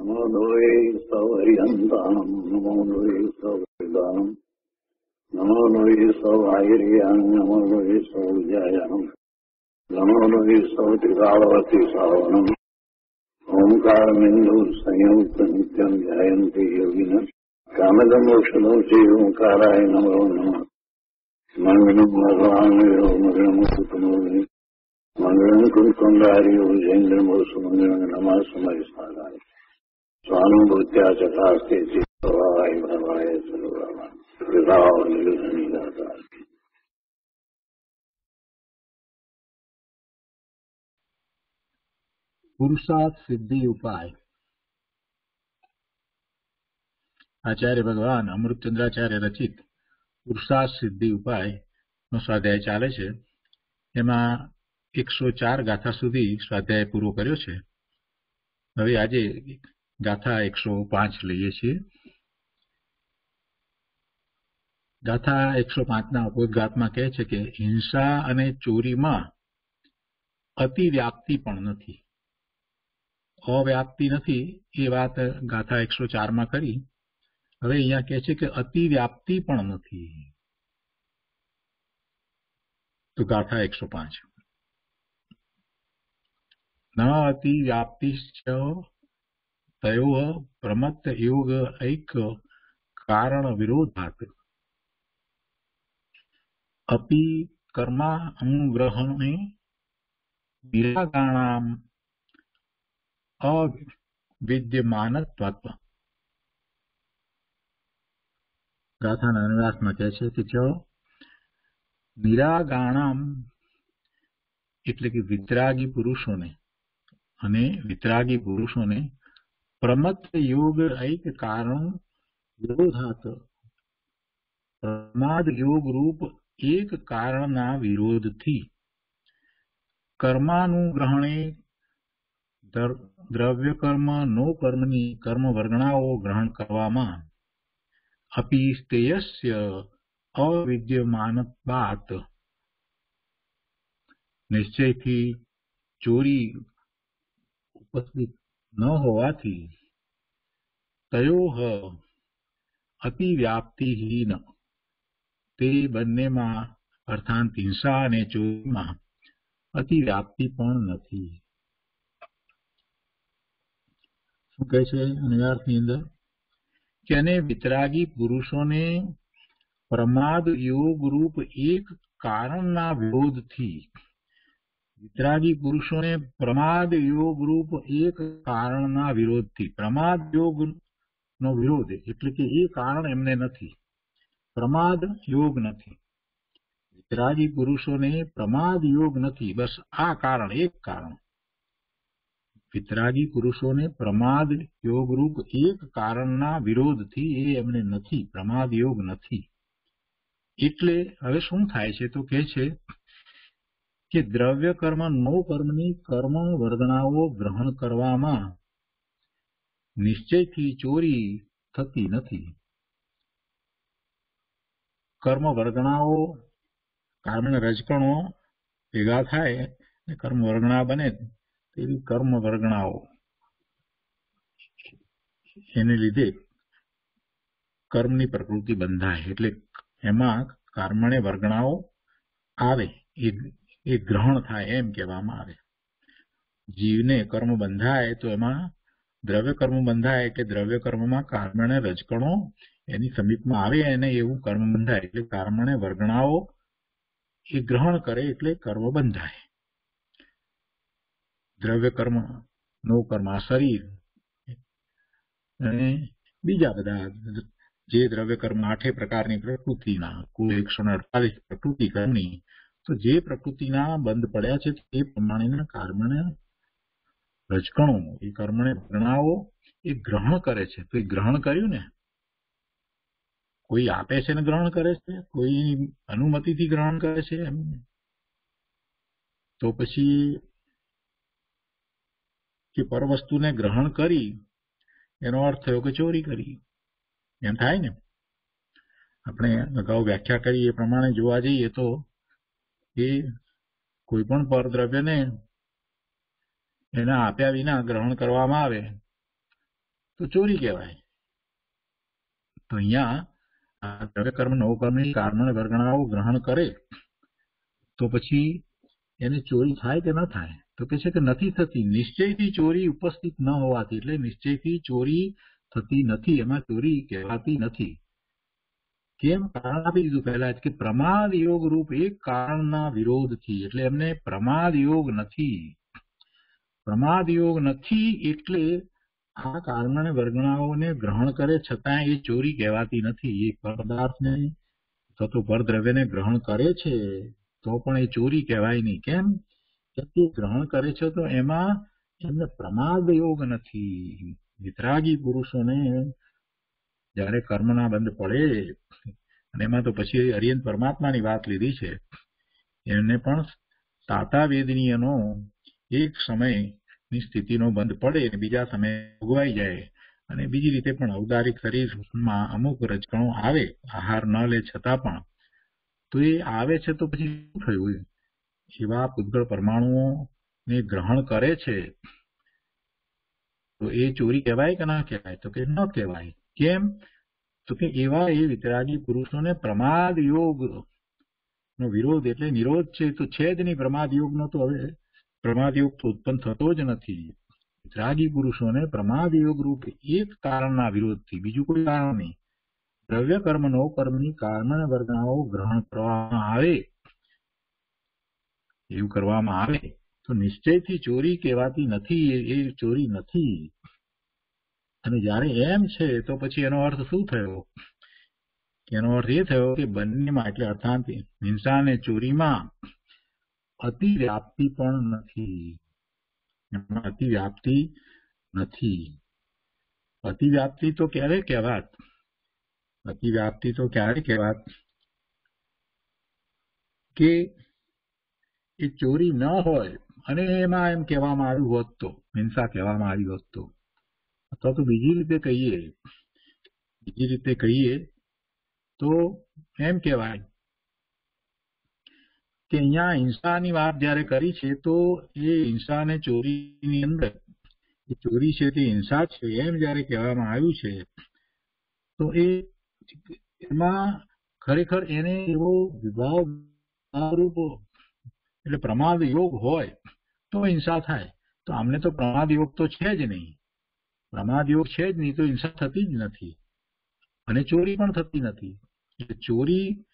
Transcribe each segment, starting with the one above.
નમો લોહે સૌર્યંતામ નમો લોહે સૌદામ નમો લોહે સૌર્યામ નમો લોહે સૌજાયામ નમો લોહે સૌત્રિકાળવતી સાવનમ ઓંકારમિંદુ સંયુક્ત નિત્યમ જયંતિ યોગિન કામદમ મોક્ષદમ શ્રી ઓંકારાય નમો નમઃ મંગલમ ભગવાન મંગલમ કુટુંબોની મંગલમ કુંકુંડારી જૈન્દ્રમોસ મંગલમ નમઃ સમય સારાય પુરુષાર્થ સિદ્ધિ ઉપાય. આચાર્ય ભગવાન અમૃતચંદ્રાચાર્ય રચિત પુરુષાર્થ સિદ્ધિ ઉપાય નો સ્વાધ્યાય ચાલે છે. એમાં એકસો ચાર ગાથા સુધી સ્વાધ્યાય પૂરો કર્યો છે. હવે આજે ગાથા એકસો પાંચ લઈએ છીએ. ગાથા એકસો પાંચના અપોદઘાતમાં કહે છે કે હિંસા અને ચોરીમાં અતિવ્યાપ્તિ પણ નથી. અવ્યાપ્તિ નથી એ વાત ગાથા એકસો ચારમાં કરી. હવે અહીંયા કહે છે કે અતિવ્યાપ્તિ પણ નથી. તો ગાથા એકસો પાંચ. ન અતિવ્યાપ્તિ કારણ વિરોધાત. અપી કર્મા અનુગ્રહણે નિરાગાણામ અવિદ્યમાનત્વ ગાથાના અનુરાસમાં કહે છે કે જો નિરાગાણામ એટલે કે વિતરાગી પુરુષોને અને વિતરાગી પુરુષોને પ્રમત્ત યોગ ઐક કારણ વિરોધાત પ્રમાદ યોગ રૂપ એક કારણના વિરોધથી કર્માનુગ્રહણે દ્રવ્ય કર્મ નો કર્મની કર્મ વર્ગણાઓ ગ્રહણ કરવામાં અપી સ્તેયસ્ય અવિદ્યમાનત્વાત નિશ્ચયથી ચોરી ઉપસ્થિત ન હોવાથી તયો અતિવ્યાપ્તિહીન તે બંનેમાં, અર્થાંત હિંસા અને ચોરીમાં, અતિવ્યાપ્તિ પણ નથી. શું કહે છે અનુવાર્થની અંદર? કે અને વિતરાગી પુરુષોને પ્રમાદ યોગ રૂપ એક કારણના વિરોધથી વિતરાગી પુરુષોને પ્રમાદ યોગ રૂપ એક કારણના વિરોધથી, પ્રમાદ યોગ નો વિરોધ એટલે કે એ કારણ એમને નથી, પ્રમાદ યોગ નથી. વિતરાગી પુરુષોને પ્રમાદ યોગ નથી, બસ આ કારણ, એક કારણ. વિતરાગી પુરુષોને પ્રમાદ યોગરૂપ એક કારણના વિરોધથી એ એમને નથી, પ્રમાદ યોગ નથી. એટલે હવે શું થાય છે તો કે છે કે દ્રવ્ય કર્મ નવ કર્મની કર્મ વર્ગણાઓ ગ્રહણ કરવામાં નિશ્ચયથી ચોરી થતી નથી. કર્મ વર્ગણાઓ કારણ રજકણો ભેગા થાય કર્મ વર્ગણા બને તેવી કર્મ વર્ગણાઓ એને લીધે કર્મની પ્રકૃતિ બંધાય એટલે એમાં કર્મણે વર્ગણાઓ આવે એ ગ્રહણ થાય એમ કહેવામાં આવે. જીવને કર્મ બંધાય તો એમાં દ્રવ્ય કર્મ બંધાય કે દ્રવ્ય કર્મમાં કારણે રજકણો એની સમીપમાં આવે અને એવું કર્મ બંધાય. એટલે કારણે વર્ગણાઓ એ ગ્રહણ કરે એટલે કર્મ બંધાય. દ્રવ્ય કર્મ, નો કર્મ, આ શરીર અને બીજા બધા જે દ્રવ્ય કર્મ આઠે પ્રકારની પ્રકૃતિના કુલ એકસો અડતાલીસ પ્રકૃતિ કર્મની જે પ્રકૃતિના બંધ પડ્યા છે તે પ્રમાણેના કર્મને રજકણો એ કર્મને વર્ણાઓ એ ગ્રહણ કરે છે. તો એ ગ્રહણ કર્યું ને, કોઈ આપે છે ને ગ્રહણ કરે છે? કોઈ અનુમતિથી ગ્રહણ કરે છે એમ તો પછી કે પર વસ્તુને ગ્રહણ કરી, એનો અર્થ થયો કે ચોરી કરી. એમ થાય ને? આપણે અગાઉ વ્યાખ્યા કરી એ પ્રમાણે જોવા જઈએ તો એ કોઈ પણ પરદ્રવ્યને એના આપ્યા વિના ગ્રહણ કરવામાં આવે, તો ચોરી કહેવાય. તો અહીંયા દ્રવ્ય કર્મ, નવ કર્મની ગરગણાઓ ગ્રહણ કરે, તો પછી એને ચોરી થાય કે ન થાય? તો કે છે કે નથી થતી. નિશ્ચયથી ચોરી ઉપસ્થિત ન હોવાથી, એટલે નિશ્ચયથી ચોરી થતી નથી, એમાં ચોરી કહેવાતી નથી. કેમ? કારણ દીધું પહેલા કે પ્રમાદ યોગ રૂપ એ કારણના વિરોધથી એટલે એમને પ્રમાદ યોગ નથી. પ્રમાદ યોગ નથી એટલે આ કારણે વર્ગણાઓને ગ્રહણ કરે છતાં એ ચોરી કહેવાતી નથી. એ પદાર્થને થતું પરદ્રવ્યને ગ્રહણ કરે છે, તો પણ એ ચોરી કહેવાય નહીં. કેમ કે ગ્રહણ કરે છે તો એમાં એમને પ્રમાદ યોગ નથી. વિતરાગી પુરુષોને જયારે કર્મના બંધ પડે અને એમાં તો પછી હરિયન પરમાત્માની વાત લીધી છે, એમને પણ તાતા વેદનીયનો એક સમયની સ્થિતિનો બંધ પડે અને બીજા સમયે ભોગવાઈ જાય. અને બીજી રીતે પણ ઔદારિક શરીરમાં અમુક રચકણો આવે, આહાર ન લે છતાં પણ. તો એ આવે છે તો પછી શું થયું? એવા પૂતગળ પરમાણુઓ ને ગ્રહણ કરે છે. તો એ ચોરી કહેવાય કે ના કહેવાય? તો કે ન કહેવાય? કેમ? તો કે એવા એ વિતરાગી પુરુષોને પ્રમાદ યોગ નો વિરોધ એટલે નિરોધ છે. તો છે જ નહીં, પ્રમાદ યોગનો તો હવે પ્રમાદ યોગ તો ઉત્પન્ન થતો જ નથી. વિતરાગી પુરુષોને પ્રમાદ યોગ રૂપ એક કારણના વિરોધથી, બીજું કોઈ કારણ નહીં. દ્રવ્ય કર્મ નો કર્મની કારણ વર્ગણાઓ ગ્રહણ કરવામાં આવે. એવું કરવામાં આવે. તો નિશ્ચયથી ચોરી કહેવાતી નથી, એ ચોરી નથી. અને જ્યારે એમ છે, તો પછી એનો અર્થ શું થયો? એનો અર્થ એ થયો કે બંનેમાં, એટલે અર્થાંત હિંસા અને ચોરીમાં અતિવ્યાપ્તિ પણ નથી. અતિવ્યાપ્તિ નથી. અતિવ્યાપ્તિ તો ક્યારે કહેવાત? અતિવ્યાપ્તિ તો ક્યારે કહેવાત? કે એ ચોરી ન હોય, અને એમાં એમ કહેવામાં આવ્યું હોત તો, હિંસા કહેવામાં આવી હોત તો. અથવા તો બીજી રીતે કહીએ, બીજી રીતે કહીએ તો એમ કહેવાય કે અહીંયા હિંસાની વાત જયારે કરી છે તો એ હિંસાને ચોરીની અંદર, એ ચોરી છે તે હિંસા છે એમ જયારે કહેવામાં આવ્યું છે, તો એ એમાં ખરેખર એને એવો વિભાવ રૂપ એટલે પ્રમાદ યોગ હોય તો હિંસા થાય. તો આમને તો પ્રમાદ યોગ તો છે જ નહીં. પ્રમાદ યોગ છે જ નહીં, તો હિંસા થતી જ નથી. અને ચોરી પણ થતી નથી. ચોરી,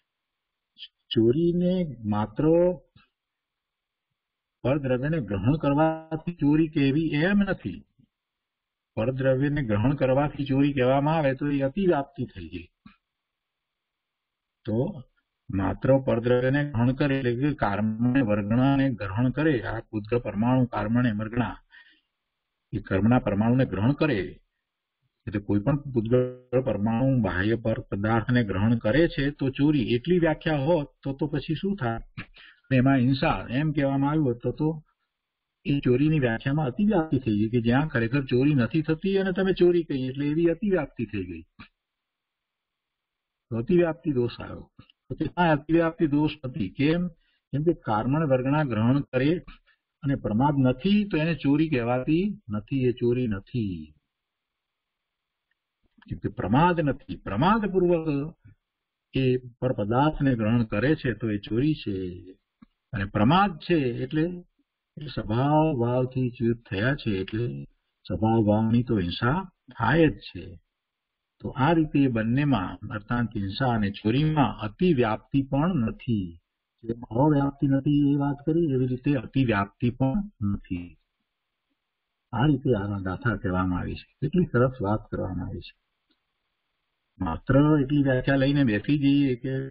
ચોરીને માત્ર પરદ્રવ્યને ગ્રહણ કરવાથી ચોરી કહેવી એમ નથી. પરદ્રવ્યને ગ્રહણ કરવાથી ચોરી કહેવામાં આવે તો એ અતિવ્યાપ્તિ થઈ ગઈ. તો માત્ર પરદ્રવ્યને ગ્રહણ કરે એટલે કે કર્મને વર્ગણાને ગ્રહણ કરે. આ કુદ્ર પરમાણુ કર્મને વર્ગણા એ કર્મના પરમાણુને ગ્રહણ કરે, એટલે કોઈ પણ ભૂતગળ પરમાણુ બાહ્ય પર પદાર્થને ગ્રહણ કરે છે, તો ચોરી એટલી વ્યાખ્યા હોત, તો તો પછી શું થાય? એમાં હિંસા એમ કહેવામાં આવ્યું હોત, તો તો એ ચોરીની વ્યાખ્યામાં અતિવ્યાપ્તિ થઈ ગઈ કે જ્યાં ખરેખર ચોરી નથી થતી અને તમે ચોરી કહી એટલે એવી અતિવ્યાપ્તિ થઈ ગઈ. અતિવ્યાપ્તિ દોષ આવ્યો. આ અતિવ્યાપ્તિ દોષ નથી કેમ? કેમ કે કાર્મણ વર્ગના ગ્રહણ કરે અને પ્રમાદ નથી તો એને ચોરી કહેવાતી નથી, એ ચોરી નથી. પ્રમાદ નથી. પ્રમાદ પૂર્વક એ પર પદાર્થને ગ્રહણ કરે છે તો એ ચોરી છે. અને પ્રમાદ છે એટલે સ્વભાવ ભાવથી ચ્યુત થયા છે એટલે સ્વભાવ ભાવની તો હિંસા થાય જ છે. તો આ રીતે બંનેમાં અર્થાત હિંસા અને ચોરીમાં અતિવ્યાપ્તિ પણ નથી. જેમ અવ્યાપ્તિ નથી એ વાત કરી, એવી રીતે અતિવ્યાપ્તિ પણ નથી. આ રીતે આના ગાથા કહેવામાં આવી છે. કેટલી સરસ વાત કરવામાં આવી છે. માત્ર એટલી વ્યાખ્યા લઈને બેસી જઈએ કે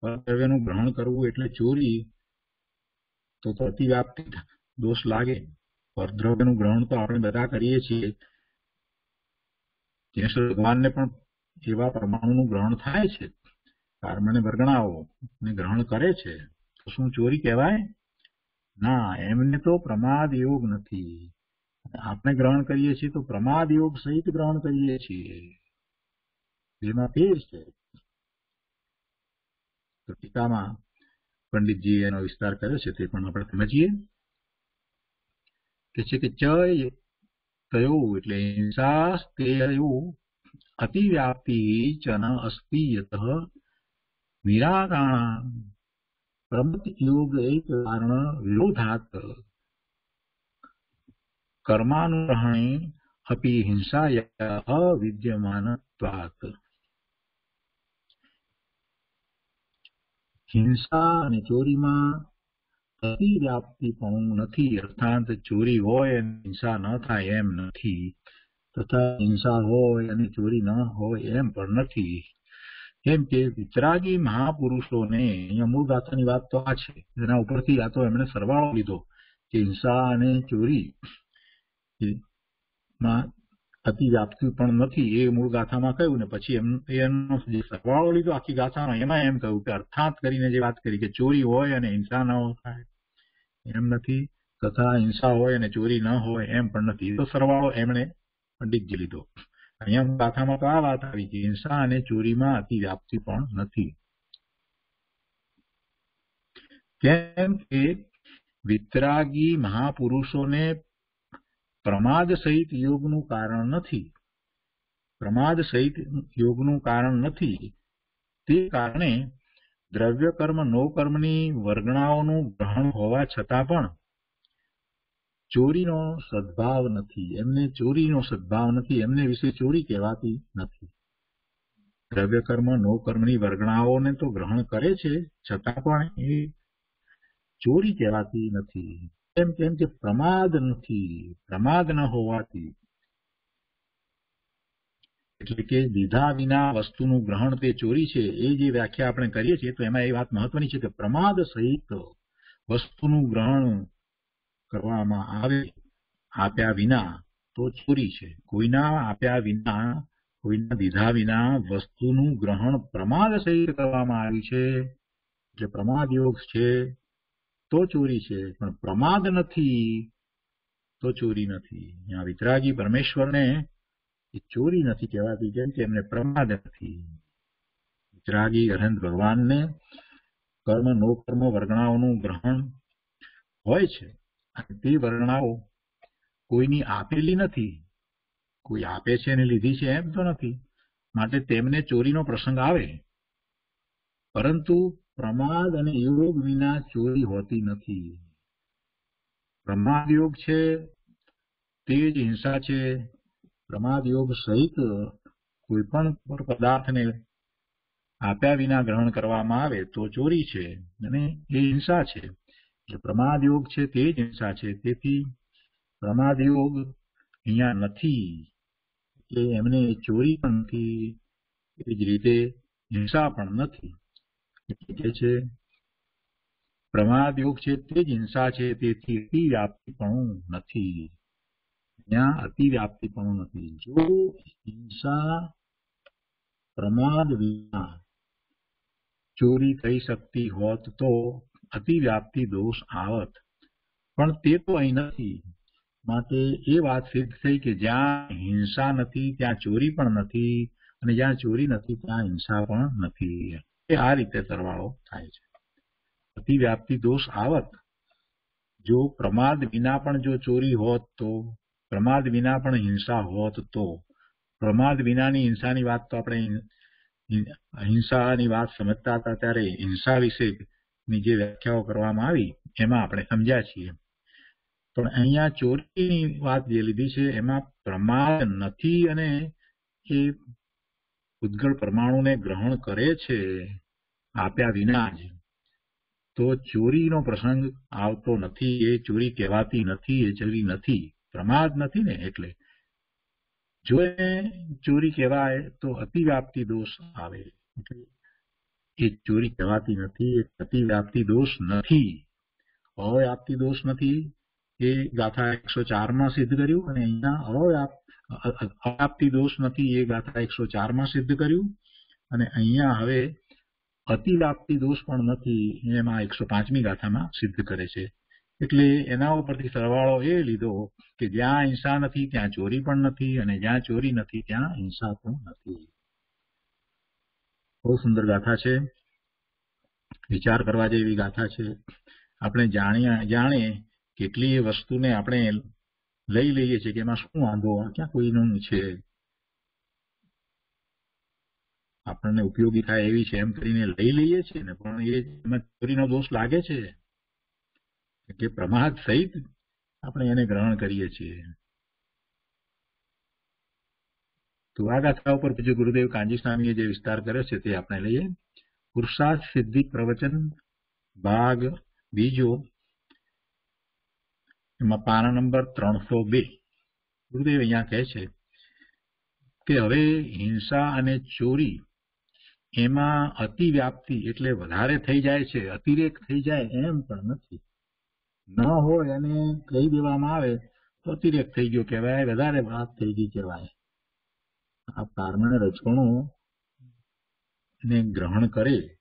પરદ્રવ્યનું ગ્રહણ કરવું એટલે ચોરી, તો તો અતિવ્યાપ્તિ દોષ લાગે. પરદ્રવ્યનું ગ્રહણ તો આપણે બધા કરીએ છીએ. જે ભગવાનને પણ એવા પરમાણુનું ગ્રહણ થાય છે. કાર્બને વર્ગણાઓ ને ગ્રહણ કરે છે, તો શું ચોરી કહેવાય? ના, એમને તો પ્રમાદ યોગ નથી. આપણે ગ્રહણ કરીએ છીએ તો પ્રમાદ યોગ સહિત ગ્રહણ કરીએ છીએ. એમાં ફેર છે. તો ટીકામાં પંડિતજી એનો વિસ્તાર કર્યો છે, તે પણ આપણે સમજીએ. કે છે કે ચય તયો એટલે હિંસાસ્તેયો અતિવ્યાપ્તિ ચન ન અસ્તિ યતઃ નિરાકાણા પ્રમત એક કારણ વિરોધાત કર્માનુગ્રહણે અપી હિંસાયા અવિદ્યમાનત્વાત હિંસા અને ચોરીમાં અતિવ્યાપ્તિપણું નથી અર્થાત ચોરી હોય અને હિંસા ન થાય એમ નથી તથા હિંસા હોય અને ચોરી ન હોય એમ પણ નથી કેમ કે વિતરાગી મહાપુરુષોને અહીંયા મૂળ ગાથાની વાત તો આ છે. એના ઉપરથી આ તો એમણે સરવાળો લીધો કે હિંસા અને ચોરી માં અતિવ્યાપ્તિ પણ નથી એ મૂળ ગાથામાં કહ્યું ને પછી એમ એનો જે સરવાળો લીધો આખી ગાથાનો એમાં એમ કહ્યું કે અર્થાત કરીને જે વાત કરી કે ચોરી હોય અને હિંસા ન થાય એમ નથી તથા હિંસા હોય અને ચોરી ન હોય એમ પણ નથી. તો સરવાળો એમણે પંડિતજી લીધો. અહીંયા ગાથામાં તો આ વાત આવી છે હિંસા અને ચોરીમાં અતિવ્યાપ્તિ પણ નથી. કેમ કે વિતરાગી મહાપુરુષોને પ્રમાદ સહિત યોગનું કારણ નથી. પ્રમાદ સહિત યોગનું કારણ નથી. તે કારણે દ્રવ્ય કર્મ નો કર્મની વર્ગણાઓનું ગ્રહણ હોવા છતાં પણ ચોરીનો સદભાવ નથી. એમને ચોરીનો સદભાવ નથી. એમને વિશે ચોરી કહેવાતી નથી. દ્રવ્ય કર્મ, નો કર્મની વર્ગણાઓને તો ગ્રહણ કરે છે. છતાં પણ એ ચોરી કહેવાતી નથી. એમ કેમ કે પ્રમાદ નથી. પ્રમાદ ન હોવાથી. એટલે કે લીધા વિના વસ્તુનું ગ્રહણ તે ચોરી છે. એ જે વ્યાખ્યા આપણે કરીએ છીએ, તો એમાં એ વાત મહત્વની છે કે પ્રમાદ સહિત વસ્તુનું ગ્રહણ કરવામાં આવે, આપ્યા વિના તો ચોરી છે. કોઈના આપ્યા વિના, કોઈના દીધા વિના વસ્તુનું ગ્રહણ પ્રમાદ સહિત કરવામાં આવી છે. એટલે પ્રમાદ યોગ છે, તો ચોરી છે. પણ પ્રમાદ નથી, તો ચોરી નથી. અહીંયા વિતરાગી પરમેશ્વરને એ ચોરી નથી કહેવાતી, કેમ કે એમને પ્રમાદ નથી. વિતરાગી અનંત ભગવાનને કર્મ નો કર્મ વર્ગણાઓનું ગ્રહણ હોય છે. તે વર્ણાઓ કોઈની આપેલી નથી. કોઈ આપે છે અને લીધી છે એમ તો નથી. માટે તેમને ચોરીનો પ્રસંગ આવે. પરંતુ પ્રમાદ અને યોગ વિના ચોરી હોતી નથી. પ્રમાદ યોગ છે, તે જ હિંસા છે. પ્રમાદ યોગ સહિત કોઈ પણ પદાર્થને આપ્યા વિના ગ્રહણ કરવામાં આવે તો ચોરી છે. અને એ હિંસા છે. એટલે પ્રમાદ યોગ છે તે જ હિંસા છે. તેથી પ્રમાદ યોગ અહીંયા નથી. એટલે એમને ચોરી પણ નથી. એ જ રીતે હિંસા પણ નથી. એટલે છે પ્રમાદ યોગ છે તે જ હિંસા છે. તેથી અતિવ્યાપ્તિપણું નથી. ત્યાં અતિવ્યાપ્તિપણું નથી. જો હિંસા પ્રમાદ વિના ચોરી થઈ શકતી હોત તો અતિવ્યાપ્તિ દોષ આવત. પણ તે તો અહીં નથી. માટે એ વાત સિદ્ધ થઈ કે જ્યાં હિંસા નથી, ત્યાં ચોરી પણ નથી અને જ્યાં ચોરી નથી, ત્યાં હિંસા પણ નથી. એ આ રીતે સરવાળો થાય છે. અતિવ્યાપ્તિ દોષ આવત. જો પ્રમાદ વિના પણ જો ચોરી હોત તો, પ્રમાદ વિના પણ હિંસા હોત તો. પ્રમાદ વિનાની હિંસાની વાત તો આપણે હિંસાની વાત સમજતા હતા ત્યારે હિંસા વિશેની જે વ્યાખ્યાઓ કરવામાં આવી એમાં આપણે સમજ્યા છીએ. પણ અહીંયા ચોરીની વાત જે લીધી છે, એમાં પ્રમાદ નથી અને એ ઉદ્ગળ પરમાણુને ગ્રહણ કરે છે આપ્યા વિના જ. તો ચોરીનો પ્રસંગ આવતો નથી, એ ચોરી કહેવાતી નથી, એ ચોરી નથી. પ્રમાદ નથી ને એટલે. જો ચોરી કહેવાય તો અતિવ્યાપ્તિ દોષ આવે. એ ચોરી કહેવાતી નથી એ અતિવ્યાપ્તિ દોષ નથી. અવ્યાપ્તિ દોષ નથી એ ગાથા એકસો ચારમાં સિદ્ધ કર્યું અને અહીંયા અવ્યાપ્તિ દોષ નથી એ ગાથા એકસો ચારમાં સિદ્ધ કર્યું અને અહીંયા હવે અતિવ્યાપ્તિ દોષ પણ નથી એમાં એકસો પાંચમી ગાથામાં સિદ્ધ કરે છે. એટલે એના ઉપરથી સરવાળો એ લીધો કે જ્યાં હિંસા નથી, ત્યાં ચોરી પણ નથી અને જ્યાં ચોરી નથી, ત્યાં હિંસા પણ નથી. બહુ સુંદર ગાથા છે. વિચાર કરવા જેવી ગાથા છે. આપણે જાણીએ જાણીએ કેટલી વસ્તુને આપણે લઈ લઈએ છીએ કે એમાં શું વાંધો, ક્યાં કોઈનું છે. આપણને ઉપયોગી થાય એવી છે એમ કરીને લઈ લઈએ છીએ ને, પણ એ એમાં ચોરીનો દોષ લાગે છે. કે પ્રમાદ સહિત આપણે એને ગ્રહણ કરીએ છીએ. તો ઉપર પછી ગુરુદેવ કાંજી સ્વામીએ જે વિસ્તાર કર્યો છે તે આપણે લઈએ. પુરુષાર્થ સિદ્ધિ પ્રવચન ભાગ બીજો. એમાં પાના નંબર ત્રણસો બે. ગુરુદેવ અહીંયા કહે છે કે હવે હિંસા અને ચોરી એમાં અતિવ્યાપ્તિ એટલે વધારે થઈ જાય છે, અતિરેક થઈ જાય એમ પણ નથી. ન હોય અને કહી દેવામાં આવે તો અતિરેક થઈ ગયો કહેવાય, વધારે વાત થઈ ગઈ કહેવાય. આ કારણે રચકણો ને ગ્રહણ કરે.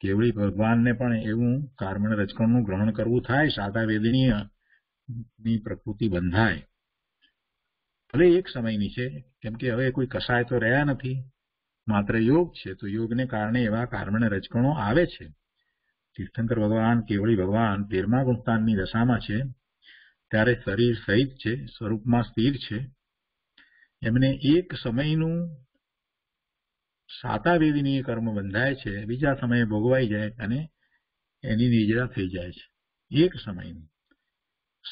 કેવળી ભગવાનને પણ એવું કાર્મણ રચકણનું ગ્રહણ કરવું થાય, સાદા વેદનીયની પ્રકૃતિ બંધાય. ભલે એક સમયની છે, કેમ કે હવે કોઈ કસાય તો રહ્યા નથી. માત્ર યોગ છે, તો યોગને કારણે એવા કાર્મણ રચકણો આવે છે. તીર્થંકર ભગવાન, કેવળી ભગવાન, તેરમા ગુણસ્થાનની દશામાં છે. ત્યારે શરીર સહિત છે, સ્વરૂપમાં સ્થિર છે. એમને એક સમયનું સાતાવેદીનીય કર્મ બંધાય છે, બીજા સમયે ભોગવાઈ જાય અને એની નિજરા થઈ જાય છે. એક સમયનું.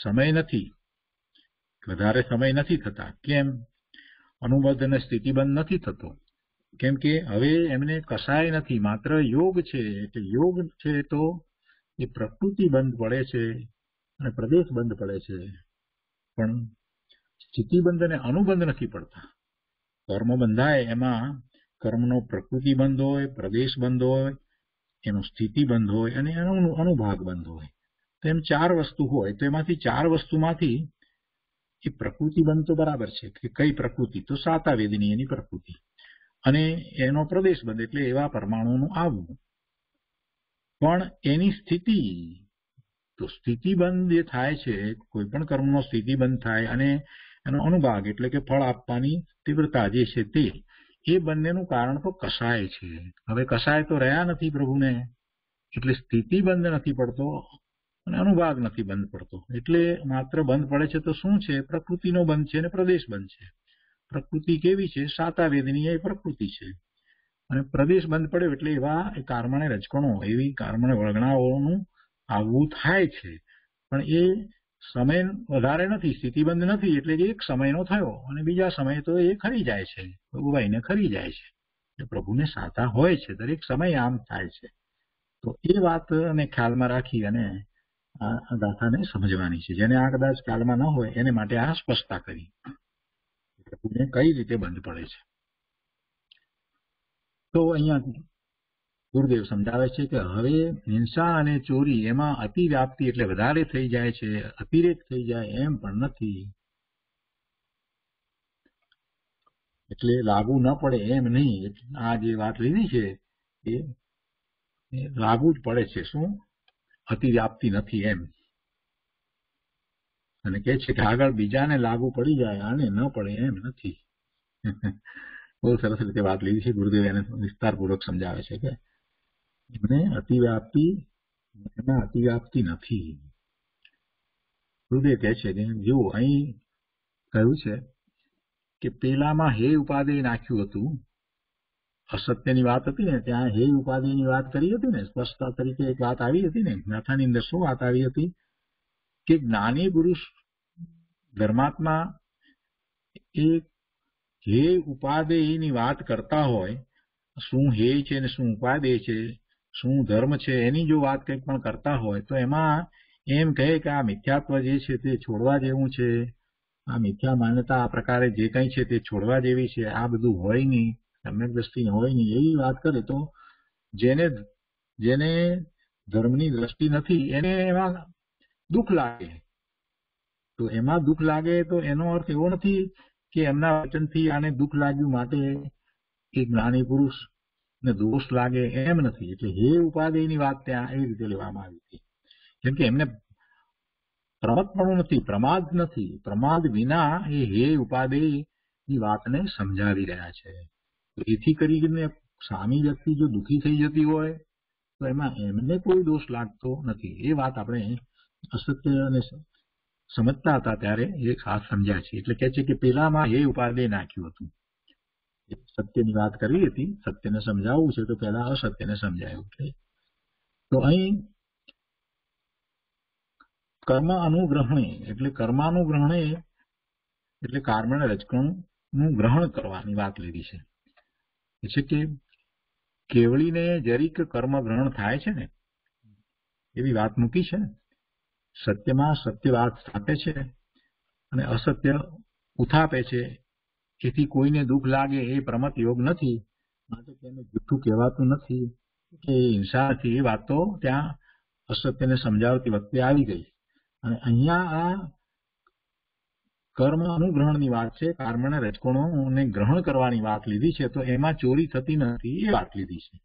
સમય નથી. વધારે સમય નથી થતા. કેમ? અનુબદ્ધ અને સ્થિતિબંધ નથી થતો. કેમ કે હવે એમને કસાય નથી, માત્ર યોગ છે. એટલે યોગ છે તો એ પ્રકૃતિ બંધ પડે છે અને પ્રદેશ બંધ પડે છે. પણ સ્થિતિબંધ અને અનુબંધ નથી પડતા. કર્મ બંધાય એમાં, કર્મનો પ્રકૃતિ બંધ હોય, પ્રદેશ બંધ હોય, એનો સ્થિતિ બંધ હોય અને એનો અનુભાગ બંધ હોય. તેમ ચાર વસ્તુ હોય, તો એમાંથી ચાર વસ્તુમાંથી એ પ્રકૃતિ બંધ તો બરાબર છે, કે કઈ પ્રકૃતિ? તો સાતા વેદની એની પ્રકૃતિ. અને એનો પ્રદેશ બંધ એટલે એવા પરમાણુનું આવવું. પણ એની સ્થિતિ, તો સ્થિતિબંધ જે થાય છે, કોઈ પણ કર્મનો સ્થિતિબંધ થાય અને એનો અનુભાગ એટલે કે ફળ આપવાની તીવ્રતા જે છે તે, એ બંનેનું કારણ તો કસાય છે. હવે કસાય તો રહ્યા નથી પ્રભુને, એટલે સ્થિતિબંધ નથી પડતો અને અનુભાગ નથી બંધ પડતો. એટલે માત્ર બંધ પડે છે તો શું છે? પ્રકૃતિનો બંધ છે અને પ્રદેશ બંધ છે. પ્રકૃતિ કેવી છે? સાતા વેદનીય એ પ્રકૃતિ છે. અને પ્રદેશ બંધ પડ્યો એટલે એવા કાર્મણે રજકણો, એવી કારમણે વળગણાઓનું આવવું થાય છે. પણ એ સમય વધારે નથી, સ્થિતિબંધ નથી, એટલે કે એક સમયનો થયો અને બીજા સમય તો એ ખરી જાય છે. પ્રભુભાઈને ખરી જાય છે. એટલે પ્રભુને સાતા હોય છે, દરેક સમય આમ થાય છે. તો એ વાતને ખ્યાલમાં રાખી અને આ ગાથાને સમજવાની છે. જેને આ કદાચ ખ્યાલમાં ન હોય, એને માટે આ સ્પષ્ટતા કરી. પ્રભુને કઈ રીતે બંધ પડે છે? તો અહીંયા ગુરુદેવ સમજાવે છે કે હવે હિંસા અને ચોરી એમાં અતિવ્યાપ્તિ એટલે વધારે થઈ જાય છે, અતિરેક થઈ જાય એમ પણ નથી. એટલે લાગુ ન પડે એમ નહીં. આ જે વાત લીધી છે એ લાગુ જ પડે છે. શું? અતિવ્યાપ્તિ નથી એમ. અને કે છે કે આગળ બીજાને લાગુ પડી જાય આને ન પડે એમ નથી. બહુ સરસ રીતે વાત લીધી છે. ગુરુદેવ એને વિસ્તારપૂર્વક સમજાવે છે કે એમને અતિવ્યાપ્તિ એમાં અતિવ્યાપ્તિ નથી. હૃદય કહે છે કે જુઓ, અહીં કહ્યું છે કે પેલામાં હે ઉપાદેય નાખ્યું હતું. અસત્યની વાત હતી ને, ત્યાં હે ઉપાધિની વાત કરી હતી ને, સ્પષ્ટતા તરીકે એક વાત આવી હતી ને જ્ઞાથાની અંદર શું વાત આવી હતી? કે જ્ઞાની પુરુષ ધર્માત્મા એ હે ઉપાદેયની વાત કરતા હોય, શું હે છે ને શું ઉપાદેય છે? શું ધર્મ છે, એની જો વાત કંઈક પણ કરતા હોય, તો એમાં એમ કહે કે આ મિથ્યાત્વ જે છે તે છોડવા જેવું છે. આ મિથ્યા માન્યતા આ પ્રકારે જે કંઈ છે તે છોડવા જેવી છે. આ બધું હોય નહીં, સમ્યક દ્રષ્ટિ હોય નહીં. એવી વાત કરે તો જેને જેને ધર્મની દ્રષ્ટિ નથી, એને એમાં દુઃખ લાગે. તો એમાં દુઃખ લાગે તો એનો અર્થ એવો નથી કે એમના વચનથી આને દુઃખ લાગ્યું માટે એ જ્ઞાની પુરુષ ને દોષ લાગે એમ નથી. એટલે હે ઉપાદેયની વાત ત્યાં એ રીતે લેવામાં આવી હતી. કેમ કે એમને પ્રમતપણું નથી, પ્રમાદ નથી. પ્રમાદ વિના એ હે ઉપાદેય વાતને સમજાવી રહ્યા છે. એથી કરીને સામી વ્યક્તિ જો દુઃખી થઈ જતી હોય, તો એમાં એમને કોઈ દોષ લાગતો નથી. એ વાત આપણે અસત્ય અને સમજતા હતા ત્યારે એ ખાસ સમજ્યા છે એટલે કે છે કે પેલામાં હે ઉપાદેય નાખ્યું હતું. સત્યની વાત કરવી હતી, સત્યને સમજાવવું છે, તો પહેલા અસત્યને સમજાયું છે તો અહીં કર્મ અનુગ્રહણે એટલે કર્માનુગ્રહણે, એટલે કાર્મણ રજકણનું ગ્રહણ કરવાની વાત લીધી છે. એટલે કે કેવળીને જરીક કર્મ ગ્રહણ થાય છે ને, એવી વાત મૂકી છે સત્યમાં સત્ય વાત સ્થાપે છે અને અસત્ય ઉથાપે છે એથી કોઈને દુઃખ લાગે એ પ્રમત યોગ નથી. માટે તેને જૂઠું કહેવાતું નથી. કે હિંસા હતી એ વાત ત્યાં અસત્યને સમજાવતી વખતે આવી ગઈ. અને અહીંયા આ કર્મ અનુગ્રહણની વાત છે. કર્મના રજકોણોને ગ્રહણ કરવાની વાત લીધી છે. તો એમાં ચોરી થતી નથી એ વાત લીધી છે.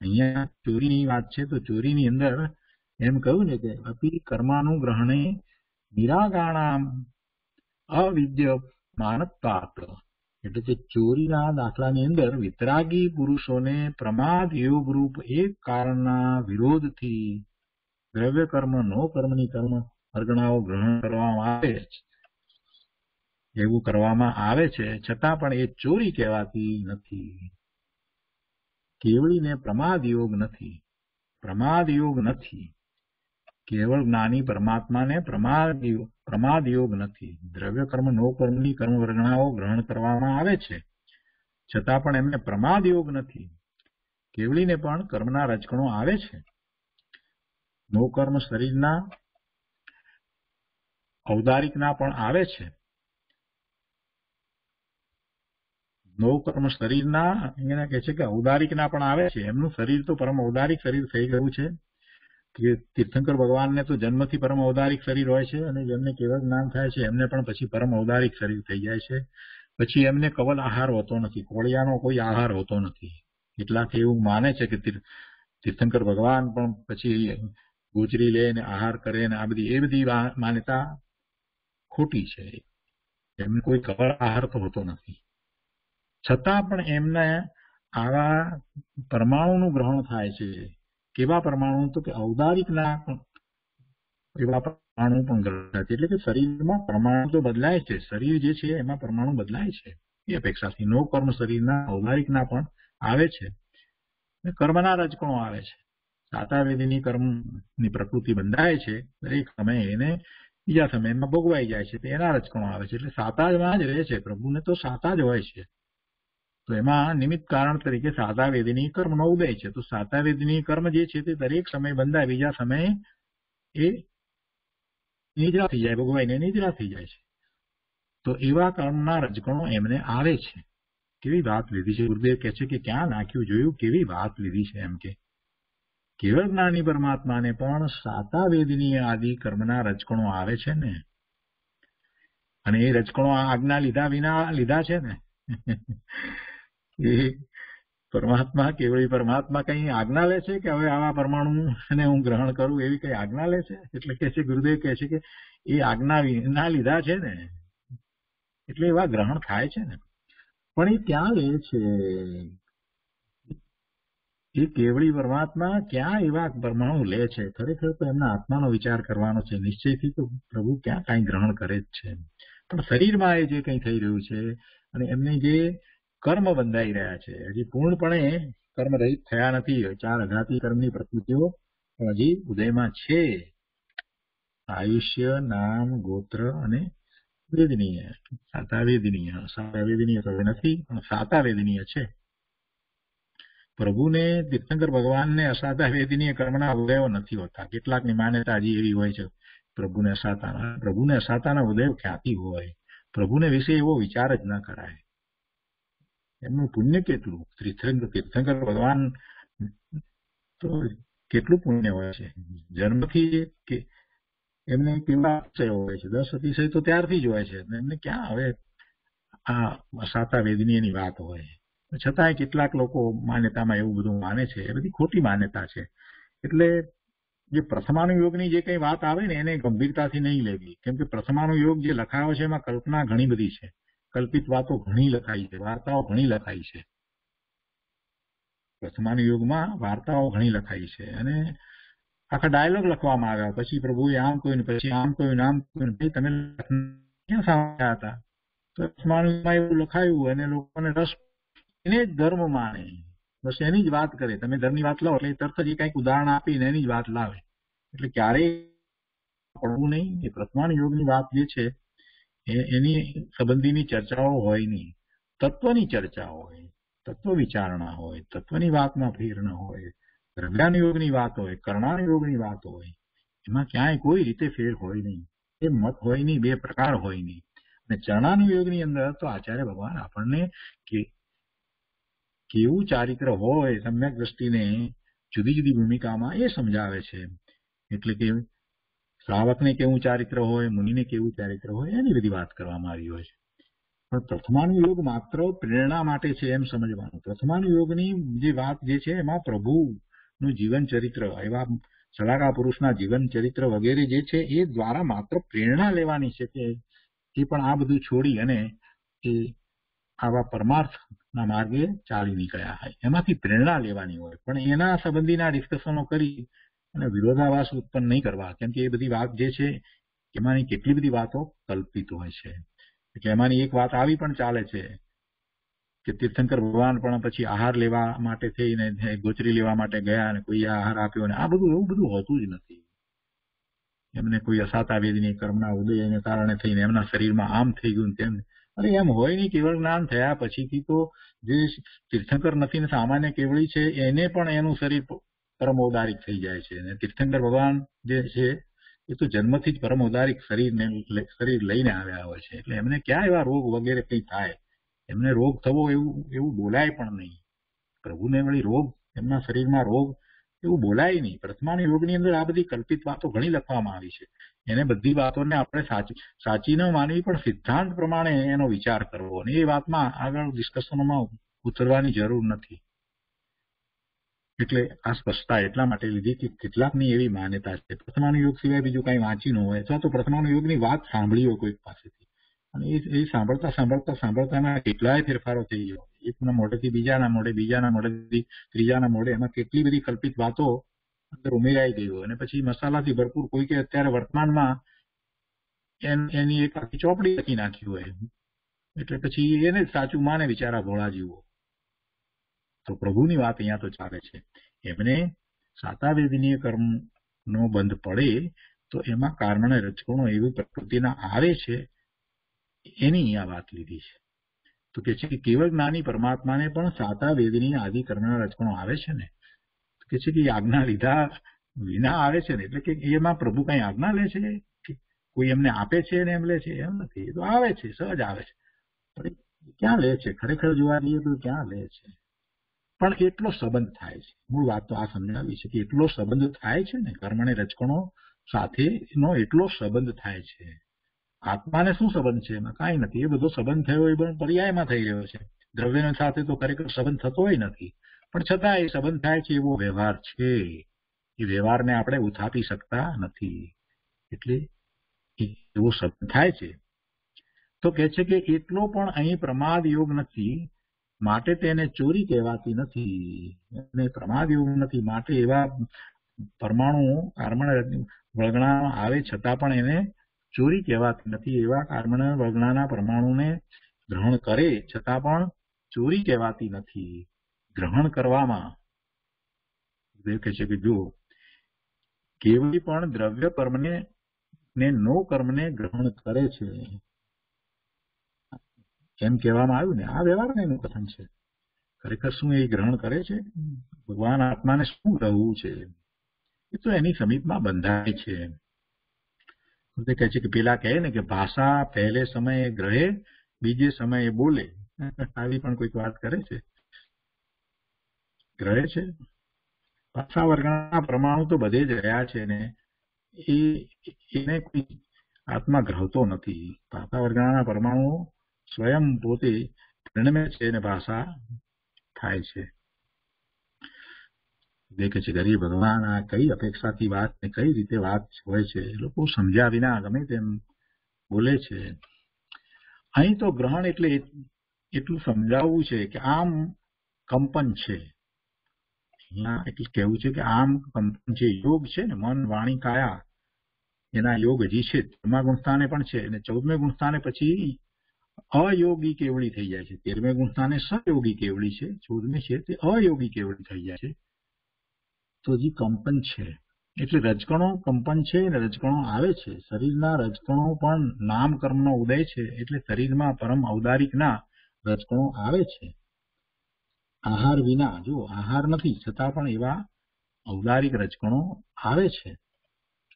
અહીંયા ચોરીની વાત છે તો ચોરીની અંદર એમ કહ્યું ને કે અતિ કર્માનુગ્રહણે નિરાગાણામ અવિદ્ય માનપાત એટલે કે ચોરીના દાખલાની અંદર વિતરાગી પુરુષોને પ્રમાદ યોગ રૂપ એક કારણના વિરોધથી દ્રવ્ય કર્મ નો કર્મની કર્મ અર્ગણાઓ ગ્રહણ કરવામાં આવે છે એવું કરવામાં આવે છે છતાં પણ એ ચોરી કહેવાતી નથી કેવળીને પ્રમાદ યોગ નથી પ્રમાદ યોગ નથી કેવળ જ્ઞાની પરમાત્માને પ્રમાદ પ્રમાદ યોગ નથી. દ્રવ્ય કર્મ નો કર્મની કર્મ વર્ણાઓ ગ્રહણ કરવામાં આવે છે. છતાં પણ એમને પ્રમાદ યોગ નથી. કેવળીને પણ કર્મના રચકણો આવે છે. નો કર્મ શરીરના ઔદારિકના પણ આવે છે. નવ કર્મ શરીરના, એને કહે છે કે ઔદારિકના પણ આવે છે. એમનું શરીર તો પરમ ઔદારિક શરીર થઈ ગયું છે. કે તીર્થંકર ભગવાનને તો જન્મથી પરમ અવતારિક શરીર હોય છે અને જેમને કેવળ જ્ઞાન થાય છે, એમને પણ પછી પરમ ઔદારિક શરીર થઈ જાય છે. પછી એમને કવલ આહાર હોતો નથી, કોળિયાનો કોઈ આહાર હોતો નથી. એટલાથી એવું માને છે કે તીર્થંકર ભગવાન પણ પછી ગુજરી લે ને આહાર કરે ને આ બધી, એ બધી માન્યતા ખોટી છે. એમને કોઈ કવળ આહાર તો હોતો નથી. છતાં પણ એમને આવા પરમાણુનું ગ્રહણ થાય છે. કેવા પરમાણુ તો કે ઔદારિકના એવા પરમાણુ પણ ગ્રહણ છે. એટલે કે શરીરમાં પરમાણુ તો બદલાય છે. શરીર જે છે એમાં પરમાણુ બદલાય છે. એ અપેક્ષાથી નો કર્મ શરીરના ઔદારિકના પણ આવે છે. કર્મના રજકણો આવે છે. સાતાવેદીની કર્મની પ્રકૃતિ બંધાય છે. દરેક સમયે એને બીજા સમયમાં ભોગવાઈ જાય છે. એના રજકણો આવે છે. એટલે સાતાજમાં જ રહે છે પ્રભુને તો સાતા જ હોય છે. તો એમાં નિમિત્ત કારણ તરીકે સાતાવેદીની કર્મનો ઉદય છે. તો સાતાવેદીની કર્મ જે છે તે દરેક સમય બંધાય, બીજા સમયે એ નિદ્રા થઈ જાય ભોગવાઈને નિદ્રા થઈ જાય છે. તો એવા કર્મના રજકણો એમને આવે છે. કેવી વાત લીધી છે? ગુરુદેવ કહે છે કે ક્યાં નાખ્યું, જોયું? કેવી વાત લીધી છે એમ કે. કેવળ જ્ઞાની પરમાત્માને પણ સાતાવેદની આદિ કર્મના રજકણો આવે છે ને. અને એ રજકણો આજ્ઞા લીધા વિના લીધા છે ને. એ પરમાત્મા કેવળી પરમાત્મા કઈ આજ્ઞા લે છે કે હવે આવા પરમાણુ ને હું ગ્રહણ કરું એવી કઈ આજ્ઞા લે છે? એટલે કે છે, ગુરુદેવ કહે છે કે એ આજ્ઞા વિના લીધા છે ને, એટલે એવા ગ્રહણ થાય છે ને. પણ એ ક્યાં લે છે? એ કેવળી પરમાત્મા ક્યાં એવા પરમાણુ લે છે? ખરેખર તો એમના આત્માનો વિચાર કરવાનો છે. નિશ્ચયથી તો પ્રભુ ક્યાં કઈ ગ્રહણ કરે જ છે. પણ શરીરમાં એ જે કઈ થઈ રહ્યું છે અને એમને જે કર્મ બંધાઈ રહ્યા છે. હજી પૂર્ણપણે કર્મ રહિત થયા નથી. ચાર અઘાતી કર્મની પ્રકૃતિઓ હજી ઉદયમાં છે. આયુષ્ય, નામ, ગોત્ર અને વેદનીય. સાતા વેદનીય સાતા વેદનીય તો નથી, પણ સાતા વેદનીય છે. પ્રભુને તીર્થંકર ભગવાનને અસાતા વેદનીય કર્મના ઉદયો નથી હોતા. કેટલાકની માન્યતા હજી એવી હોય છે. પ્રભુને અસાતાના. પ્રભુને અસાતાના ઉદયો ખ્યાતિ હોય. પ્રભુને વિશે એવો વિચાર જ ના કરાય. એમનું પુણ્ય કેટલું? તીર્થંકર તીર્થંકર, ભગવાન, તો કેટલું પુણ્ય હોય છે? જન્મથી કે એમને કેવા અતિશય હોય છે. દસ અતિશય તો ત્યારથી જ હોય છે. એમને ક્યાં હવે આ સાતા વેદનીયની વાત હોય? છતાંય કેટલાક લોકો માન્યતામાં એવું બધું માને છે. એ બધી ખોટી માન્યતા છે. એટલે જે પ્રથમાનુયોગની જે કઈ વાત આવે ને, એને ગંભીરતાથી નહીં લેવી. કેમ કે પ્રથમાનુયોગ જે લખાયો છે, એમાં કલ્પના ઘણી બધી છે. કલ્પિત વાતો ઘણી લખાઈ છે, વાર્તાઓ ઘણી લખાઈ છે. પ્રથમાનુયોગમાં વાર્તાઓ ઘણી લખાઈ છે અને આખા ડાયલોગ લખવામાં આવ્યા. પછી પ્રભુએ આમ કહ્યું પછી આમ કહ્યું આમ કહ્યું ભાઈ, તમે ક્યાં સાંભળ્યા હતા? તો સ્મારકમાં એવું લખાયું અને લોકોને રસ એને જ ધર્મ માને. બસ એની જ વાત કરે. તમે ધર્મની વાત લાવો એટલે તરત જ કંઈક ઉદાહરણ આપીને એની જ વાત લાવે. એટલે ક્યારેય પડવું નહીં. એ પ્રથમાન યોગની વાત જે છે એની સંબંધીની ચર્ચાઓ હોય નહીં. તત્વની ચર્ચા હોય, તત્વ વિચારણા હોય, તત્વની વાતમાં ફેર ન હોય દ્રવ્યાન યોગની વાત હોય કરણાન યોગની વાત હોય, એમાં ક્યાંય કોઈ રીતે ફેર હોય નહીં. એ મત હોય નહીં, બે પ્રકાર હોય નહીં. અને ચરણાનુયોગની અંદર તો આચાર્ય ભગવાન આપણને કે, કેવું ચારિત્ર હોય, સમ્યક દ્રષ્ટિને જુદી જુદી ભૂમિકામાં એ સમજાવે છે. એટલે કે શ્રાવકને કેવું ચારિત્ર હોય, મુનિને કેવું ચારિત્ર હોય, એની બધી વાત કરવામાં આવી હોય છે. પણ પ્રથમાનુયોગ માત્ર પ્રેરણા માટે છે એમ સમજવાનું. પ્રથમાનુયોગની જે વાત જે છે એમાં પ્રભુનું જીવન ચરિત્ર એવા સલાકા પુરુષના જીવન ચરિત્ર વગેરે જે છે એ દ્વારા માત્ર પ્રેરણા લેવાની છે કે એ પણ આ બધું છોડી અને એ આવા પરમાર્થના માર્ગે ચાલી નીકળ્યા હોય. એમાંથી પ્રેરણા લેવાની હોય. પણ એના સંબંધીના ડિસ્કશનો કરી અને વિરોધાભાસ ઉત્પન્ન નહીં કરવા, કેમ કે એ બધી વાત જે છે, એમાંની કેટલી બધી વાતો કલ્પિત હોય છે. એમાંની એક વાત આવી પણ ચાલે છે કે તીર્થંકર ભગવાન પણ પછી આહાર લેવા માટે થઈને ગોચરી લેવા માટે ગયા અને કોઈ આહાર આપ્યો ને આ બધું, એવું બધું હોતું જ નથી. એમને કોઈ અસાતા વેદની કર્મના ઉદયને કારણે થઈને એમના શરીરમાં આમ થઈ ગયું તેમ. અરે, એમ હોય નહીં, કેવળ જ્ઞાન થયા પછીથી તો જે તીર્થંકર નથી ને સામાન્ય કેવળી છે, એને પણ એનું શરીર પરમોદારિક થઈ જાય છે. અને તીર્થંકર ભગવાન જે છે, એ તો જન્મથી જ પરમોદારિક શરીરને શરીર લઈને આવ્યા હોય છે. એટલે એમને ક્યાં એવા રોગ વગેરે કંઈ થાય? એમને રોગ થવો એવું એવું બોલાય પણ નહીં. પ્રભુને વળી રોગ, એમના શરીરમાં રોગ એવું બોલાય નહીં. પ્રથમાની યોગની અંદર આ બધી કલ્પિત વાતો ઘણી લખવામાં આવી છે. એને બધી વાતોને આપણે સાચી સાચી ન માનવી, પણ સિદ્ધાંત પ્રમાણે એનો વિચાર કરવો. અને એ વાતમાં આગળ ડિસ્કશનોમાં ઉતરવાની જરૂર નથી. એટલે આ સ્પષ્ટતા એટલા માટે લીધી કે કેટલાકની એવી માન્યતા છે. પ્રથમાનુયોગ સિવાય બીજું કાંઈ વાંચ્યું ન હોય, અથવા તો પ્રથમાનુયોગની વાત સાંભળી હોય કોઈક પાસેથી. અને એ સાંભળતા સાંભળતા સાંભળતા એમાં કેટલાય ફેરફારો થઈ ગયો. એકના મોઢેથી બીજાના મોઢે, બીજાના મોઢેથી ત્રીજાના મોઢે, એમાં કેટલી બધી કલ્પિત વાતો અંદર ઉમેરાઈ ગઈ અને પછી મસાલાથી ભરપૂર કોઈ કે અત્યારે વર્તમાનમાં એની એક આખી ચોપડી લખી નાખી હોય. એટલે પછી એને સાચું માને બિચારા ભોળા જીવો તો પ્રભુની વાત અહીંયા તો ચાલે છે. એમને સાતાવેદનીય કર્મનો બંધ પડે તો એમાં કારણે રજકણો એવી પ્રકૃતિના આવે છે, એની આ વાત લીધી છે. તો કે છે કે કેવળ જ્ઞાની પરમાત્માને પણ સાતા વેદની આદિ કર્મના રજકણો આવે છે ને? કે છે કે આજ્ઞા લીધા વિના આવે છે ને? એટલે કે એમાં પ્રભુ કઈ આજ્ઞા લે છે કોઈ એમને આપે છે ને એમ લે છે? એમ નથી. એ તો આવે છે, સહજ આવે છે. પણ ક્યાં લે છે? ખરેખર જોવા જઈએ તો ક્યાં લે છે? પણ એટલો સંબંધ થાય છે. મૂળ વાત તો આ સમજાવી છે કે એટલો સંબંધ થાય છે ને કર્મણે રચકણો સાથે સાથેનો એટલો સંબંધ થાય છે. આત્માને શું સંબંધ છે? એમાં કાંઈ નથી. એ બધો સંબંધ થયો એ પણ પર્યાયમાં થઈ રહ્યો છે. દ્રવ્યનો સાથે તો ખરેખર સંબંધ થતો નથી. પણ છતાં એ સંબંધ થાય છે એવો વ્યવહાર છે. એ વ્યવહારને આપણે ઉથાપી શકતા નથી. એટલે એવો સંબંધ થાય છે. તો કે છે કે એટલો પણ અહીં પ્રમાદ યોગ નથી માટે તેને ચોરી કહેવાતી નથી. અને પ્રમાદ નથી. માટે એવા પરમાણુ કાર્બન વળગણા આવે છતાં પણ એને ચોરી કહેવાતી નથી. એવા કાર્બન વળગણાના પરમાણુને ગ્રહણ કરે છતાં પણ ચોરી કહેવાતી નથી. ગ્રહણ કરવામાં કહે છે કે જો કેવલી પણ દ્રવ્ય કર્મને ને નો કર્મને ગ્રહણ કરે છે. એમ કહેવામાં આવ્યું ને, આ વ્યવહાર એનું કથન છે. ખરેખર શું એ ગ્રહણ કરે છે? ભગવાન આત્માને શું રહવું છે? એ તો એની સમીપમાં બંધાય છે. તે કહે છે કે પેલા કહે ને કે ભાષા પહેલે સમયે ગ્રહે, બીજે સમયે બોલે. આવી પણ કોઈક વાત કરે છે. ગ્રહે છે. ભાષા વર્ગના પ્રમાણો તો બધે જ રહ્યા છે ને. એ એને કોઈ આત્મા ગ્રહતો નથી. ભાષા વર્ગના પરમાણુ સ્વયં પોતે પરિણમે છે અને ભાષા થાય છે. દેખે છે, ગરીબ ભગવાન કઈ અપેક્ષાથી વાત ને કઈ રીતે વાત હોય છે લોકો સમજ્યા વિના ગમે તેમ બોલે છે. અહીં તો ગ્રહણ એટલે એટલું સમજાવવું છે કે આમ કંપન છે. અહીંયા એટલે કેવું છે કે આમ કંપન જે યોગ છે ને મન, વાણી, કાયા. એના યોગ હજી છે, તેરમા ગુણસ્થાને પણ છે અને ચૌદમે ગુણસ્થાને પછી અયોગી કેવળી થઈ જાય છે. તેરમે ગુણસ્થાને સયોગી કેવળી છે. ચૌદમી છે તે અયોગી કેવળી થઈ જાય છે. તો જે કંપન છે. એટલે રજકણો કંપન છે અને રજકણો આવે છે. શરીરના રજકણો પણ નામ કર્મનો ઉદય છે. એટલે શરીરમાં પરમ ઔદારિકના રજકણો આવે છે. આહાર વિના, જો આહાર નથી, છતાં પણ એવા ઔદારિક રજકણો આવે છે.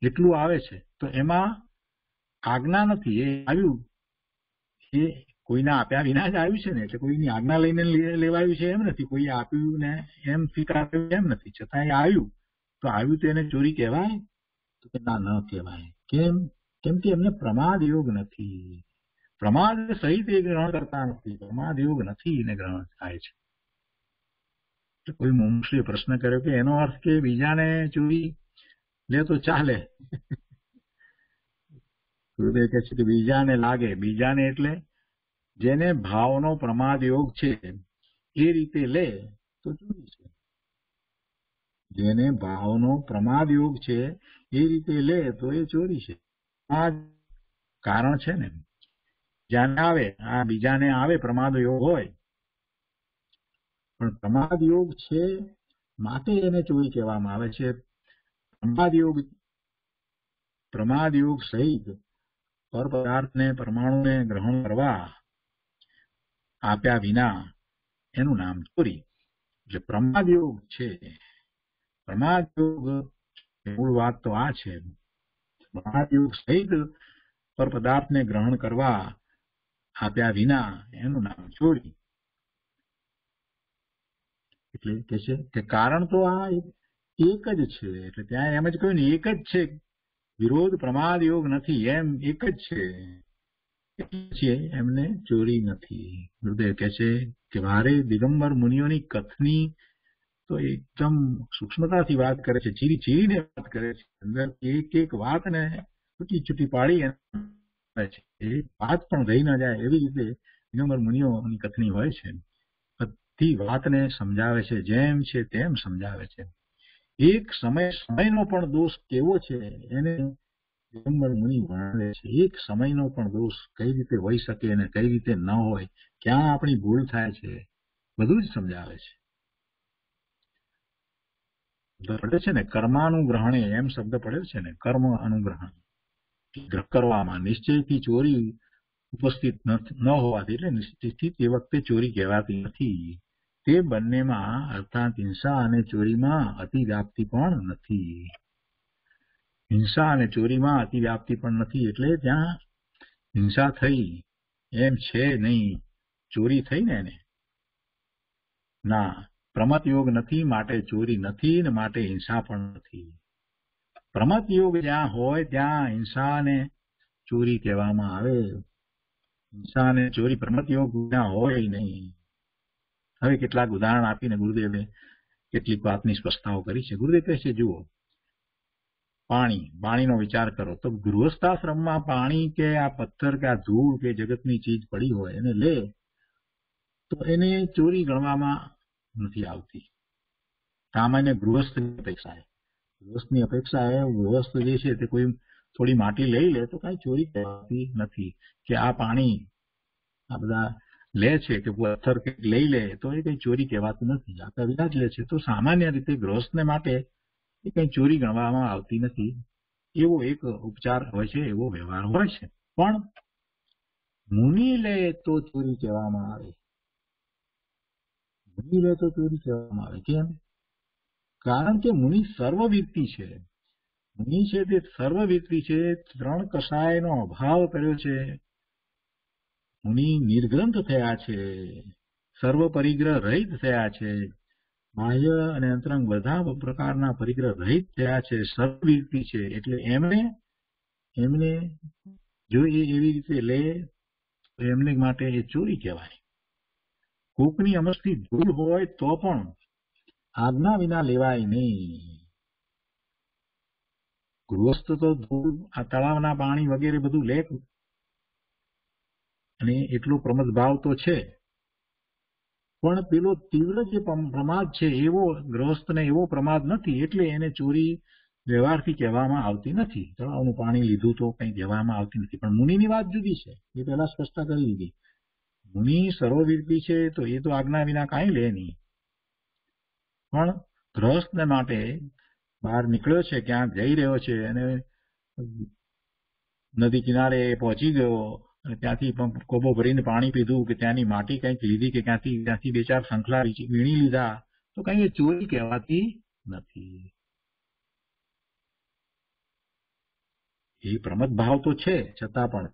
એટલું આવે છે. તો એમાં આજ્ઞા નથી. એ આવ્યું. એ કોઈને આપ્યા વિના જ આવ્યું છે ને, એટલે કોઈની આજ્ઞા લઈને લેવાયું છે એમ નથી કોઈ આપ્યું ને એમ સ્વીકાર્યું એમ નથી. છતાં એ આવ્યું. તો આવ્યું તો એને ચોરી કહેવાય? તો કે ના, ન કહેવાય. કેમ? કેમ કે એમને પ્રમાદ યોગ નથી. પ્રમાદ સહિત એ ગ્રહણ કરતા નથી. પ્રમાદ યોગ નથી એને ગ્રહણ થાય છે. કોઈ મુમુક્ષુએ પ્રશ્ન કર્યો કે એનો અર્થ કે બીજાને ચોરી? લે તો ચાલે. ગુરુદેવ કહે છે કે બીજાને લાગે. બીજાને એટલે જેને ભાવનો પ્રમાદ યોગ છે, એ રીતે લે તો ચોરી છે. જેને ભાવનો પ્રમાદ યોગ છે, એ રીતે લે તો એ ચોરી છે. આ કારણ છે ને. જ્યાં આવે, આ બીજાને આવે પ્રમાદ યોગ હોય. પણ પ્રમાદ યોગ છે માટે એને ચોરી કહેવામાં આવે છે. પ્રમાદ યોગ પ્રમાદ યોગ સહિત પર પદાર્થને, પરમાણુને ગ્રહણ કરવા આપ્યા વિના એનું નામ ચોરી. જે પ્રમાદયોગ છે. પ્રમાદયોગ મૂળ વાત તો આ છે. પ્રમાદયોગ સહિત પર પદાર્થને ગ્રહણ કરવા આપ્યા વિના એનું નામ ચોરી. એટલે કે છે કે કારણ તો આ એક જ છે. એટલે ત્યાં એમ જ કહ્યું ને, એક જ છે. વિરોધ પ્રમાદ યોગ નથી, એમ એક જ છે. એમને ચોરી નથી. ગુરુદેવ કે છે કે મારે દિગંબર મુનિઓની કથની તો એકદમ સૂક્ષ્મતાથી વાત કરે છે, ચીરી ચીરીને વાત કરે છે. અંદર એક એક વાતને છૂટી છૂટી પાડી વાત પણ રહી ના જાય એવી રીતે દિગંબર મુનિઓની કથની હોય છે. બધી વાતને સમજાવે છે, જેમ છે તેમ સમજાવે છે. એક સમય સમયનો પણ દોષ કેવો છે એને મુનિ વર્ણવે છે. એક સમયનો પણ દોષ કઈ રીતે હોઈ શકે અને કઈ રીતે ન હોય, ક્યાં આપણી ભૂલ થાય છે, બધું જ સમજાવે છે. પડે છે ને, કર્માનુગ્રહણે, એમ શબ્દ પડે છે ને, કર્મ અનુગ્રહણ. કરવામાં નિશ્ચયથી ચોરી ઉપસ્થિત ન હોવાથી એટલે નિશ્ચયથી તે વખતે ચોરી કહેવાતી નથી. તે બંનેમાં અર્થાત હિંસા અને ચોરીમાં અતિવ્યાપ્તિ પણ નથી. હિંસા અને ચોરીમાં અતિવ્યાપ્તિ પણ નથી એટલે ત્યાં હિંસા થઈ એમ છે નહીં. ચોરી થઈ ને એને? ના પ્રમત યોગ નથી, માટે ચોરી નથી ને માટે હિંસા પણ નથી. પ્રમત યોગ જ્યાં હોય ત્યાં હિંસા ને ચોરી કહેવામાં આવે. હિંસા અને ચોરી પ્રમત યોગ ત્યાં હોય નહીં. હવે કેટલાક ઉદાહરણ આપીને ગુરુદેવે કેટલીક વાતની સ્પષ્ટતાઓ કરી છે. ગુરુદેવ કહે છે, જુઓ, પાણી, પાણીનો વિચાર કરો. તો ગૃહસ્થાશ્રમમાં પાણી કે આ પથ્થર કે આ ધૂળ કે જગતની ચીજ પડી હોય, એને લે, તો એને ચોરી ગણવામાં નથી આવતી. સામાન્ય ગૃહસ્થની અપેક્ષા ગૃહસ્થની અપેક્ષા એ ગૃહસ્થ જે છે તે કોઈ થોડી માટી લઈ લે તો કઈ ચોરી કહેવાતી નથી કે આ પાણી, આ બધા લે છે કે પથ્થર લઈ લે, તો એ કંઈ ચોરી કહેવાતું નથી. આ વિના જ લે છે. તો સામાન્ય રીતે ગૃહસ્થને માટે એ કંઈ ચોરી ગણવામાં આવતી નથી. એવો એક ઉપચાર હોય છે, એવો વ્યવહાર હોય છે. પણ મુનિ લે તો ચોરી કહેવામાં આવે. મુનિ લે તો ચોરી કહેવામાં આવે. કેમ? કારણ કે મુનિ સર્વવિત્તિ છે. મુનિ છે તે સર્વવિત્તિ છે. ત્રણ કષાયનો અભાવ કર્યો છે. મુનિ નિર્ગ્રંથ થયા છે. સર્વ પરિગ્રહ રહિત થયા છે. બાહ્ય અને અંતરંગ બધા પ્રકારના પરિગ્રહ રહિત થયા છે. સર્વવીતી છે. એટલે એમને એમને જો એ એવી રીતે લે, તો એમને માટે એ ચોરી કહેવાય. કોકની અમસ્તી ભૂલ હોય તો પણ આજ્ઞા વિના લેવાય નહીં. ગૃહસ્થ તો ધૂળ, આ તળાવના પાણી વગેરે બધું લે અને એટલો પ્રમદ ભાવ તો છે. પણ પેલો તીવ્ર જે પ્રમાદ છે, એવો ગ્રહસ્થને એવો પ્રમાદ નથી, એટલે એને ચોરી વ્યવહારથી કહેવામાં આવતી નથી. તળાવનું પાણી લીધું તો કંઈ કહેવામાં આવતી નથી. પણ મુનિની વાત જુદી છે. એ પહેલા સ્પષ્ટતા કરી દીધી મુનિ સર્વવીરપી છે તો એ તો આજ્ઞા વિના કાંઈ લે નહીં. પણ ગ્રહસ્થને માટે બહાર નીકળ્યો છે ક્યાં જઈ રહ્યો છે અને નદી કિનારે પહોંચી ગયો અને ત્યાંથી કોબો ભરીને પાણી પીધું કે ત્યાંની માટી કંઈક લીધી કે ક્યાંથી ત્યાંથી બે ચાર શંખલા વીણી લીધા, તો કંઈ એ ચોરી કહેવાતી નથી. એ પ્રમદ ભાવ તો છે, છતાં પણ.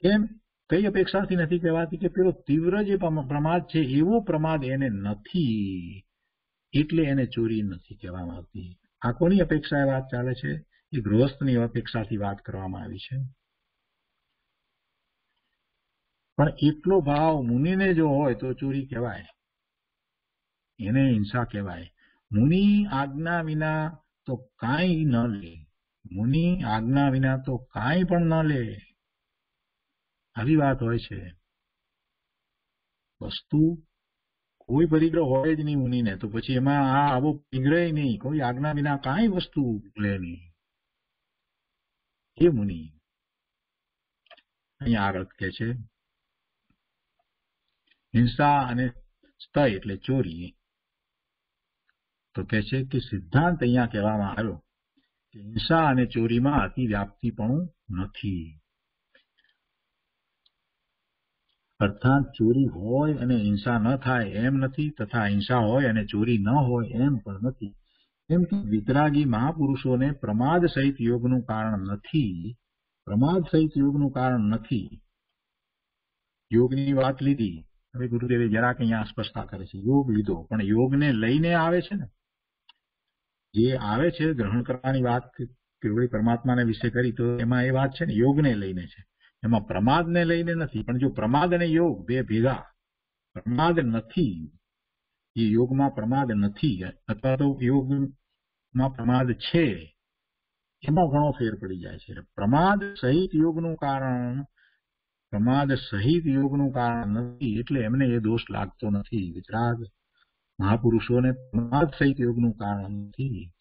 કેમ? કઈ અપેક્ષાથી નથી કહેવાતી કે પેલો તીવ્ર જે પ્રમાદ છે, એવો પ્રમાદ એને નથી. એટલે એને ચોરી નથી કહેવામાં આવતી. આ કોની અપેક્ષાએ વાત ચાલે છે? એ ગૃહસ્થની અપેક્ષાથી વાત કરવામાં આવી છે. પણ એટલો ભાવ મુનિને જો હોય તો ચોરી કહેવાય. એને હિંસા કહેવાય. મુનિ આજ્ઞા વિના તો કાંઈ ન લે. મુનિ આજ્ઞા વિના તો કાંઈ પણ ન લે. આવી વાત હોય છે. વસ્તુ કોઈ પરિગ્રહ હોય જ નહીં મુનિને. તો પછી એમાં આ આવો પરિગ્રહ નહીં. કોઈ આજ્ઞા વિના કાંઈ વસ્તુ લે નહીં. એ મુનિ. અહીંયા આગળ કહે છે હિંસા અને સ્તય એટલે ચોરી. તો કે છે કે સિદ્ધાંત અહીંયા કહેવામાં આવ્યો કે હિંસા અને ચોરીમાં અતિવ્યાપ્તિપણું નથી. અર્થાત ચોરી હોય અને હિંસા ન થાય એમ નથી તથા હિંસા હોય અને ચોરી ન હોય એમ પણ નથી. કેમ કે વિતરાગી મહાપુરુષોને પ્રમાદ સહિત યોગનું કારણ નથી. પ્રમાદ સહિત યોગનું કારણ નથી. યોગની વાત લીધી. હવે ગુરુદેવે જરાક અહીંયા સ્પષ્ટતા કરે છે. યોગ લીધો. પણ યોગને લઈને આવે છે ને? જે આવે છે, ગ્રહણ કરવાની વાત કેવળી પરમાત્માને વિશે કરી, તો એમાં એ વાત છે ને, યોગને લઈને છે. એમાં પ્રમાદને લઈને નથી. પણ જો પ્રમાદ અને યોગ બે ભેગા, પ્રમાદ નથી, એ યોગમાં પ્રમાદ નથી, અથવા તો યોગમાં પ્રમાદ છે, એમાં ઘણો ફેર પડી જાય છે. પ્રમાદ સહિત યોગનું કારણ પ્રમાદ સહિત યોગનું કારણ નથી, એટલે એમને એ દોષ લાગતો નથી. વિતરાગ મહાપુરુષોને પ્રમાદ સહિત યોગનું કારણ નથી,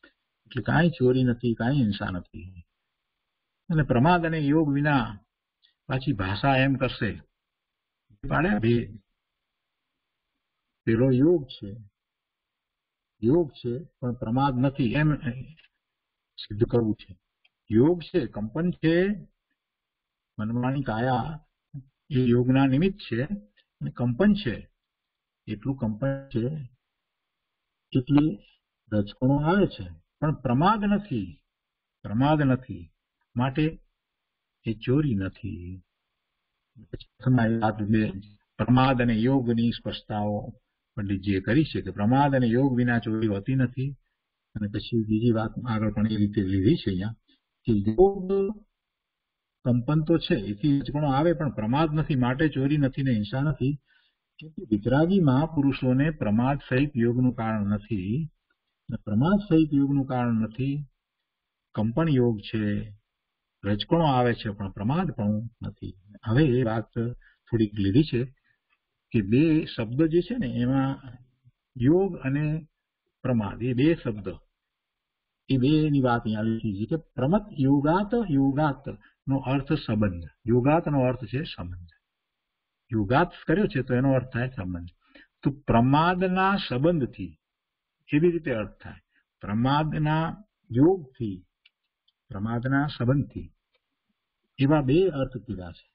એટલે કાંઈ ચોરી નથી, કાંઈ હિંસા નથી. અને પ્રમાદ અને યોગ વિના પાછી ભાષા એમ કરશે. પાડે ભેદ પેલો યોગ છે. યોગ છે, પણ પ્રમાદ નથી એમ સિદ્ધ કરવું છે. યોગ છે, કંપન છે મનમાણી કાયા એ યોગના નિમિત્ત છે અને કંપન છે. એટલું કંપન છે એટલી રજકણો આવે છે. પણ પ્રમાદ નથી. પ્રમાદ નથી. માટે એ ચોરી નથી. પ્રમાદ અને યોગની સ્પષ્ટતાઓ પંડિતજીએ કરી છે કે પ્રમાદ અને યોગ વિના ચોરી હોતી નથી. અને પછી બીજી વાત આગળ પણ એ રીતે લીધી છે અહીંયા. કે યોગ કંપન તો છે, એથી રજકણો આવે, પણ પ્રમાદ નથી, માટે ચોરી નથી ને હિંસા નથી. કેમકે વિતરાગી મહાપુરુષોને પ્રમાદ સહિત યોગનું કારણ નથી. પ્રમાદ સહિત યોગનું કારણ નથી. કંપન યોગ છે, રજકણો આવે છે, પણ પ્રમાદ પણ નથી. હવે એ વાત થોડીક લીધી છે કે બે શબ્દ જે છે ને, એમાં યોગ અને પ્રમાદ, એ બે શબ્દ. એ બે ની વાત અહીંયા લીધી છે કે પ્રમત યોગાત યોગાત. નો અર્થ સંબંધ. યોગાત નો અર્થ છે સંબંધ. યોગાત કર્યો છે તો એનો અર્થ થાય સંબંધ. તો પ્રમાદના સંબંધથી એવી રીતે અર્થ થાય? પ્રમાદના યોગથી, પ્રમાદના સંબંધથી. એવા બે અર્થ કીધા છે.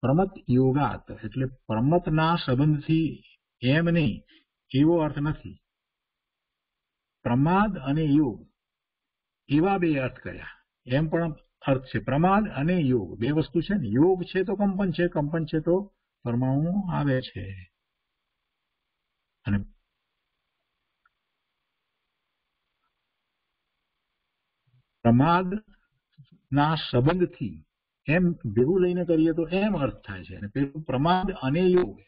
પ્રમત યોગાત એટલે પ્રમતના સંબંધથી એમ નહીં, એવો અર્થ નથી. પ્રમાદ અને યોગ એવા બે અર્થ કર્યા. એમ પણ અર્થ છે પ્રમાદ અને યોગ. બે વસ્તુ છે ને. યોગ છે તો કંપન છે કંપન છે તો પરમાણુ આવે છે. અને પ્રમાદ ના સંબંધથી એમ ભેગું લઈને કરીએ તો એમ અર્થ થાય છે. અને પેલું પ્રમાદ અને યોગ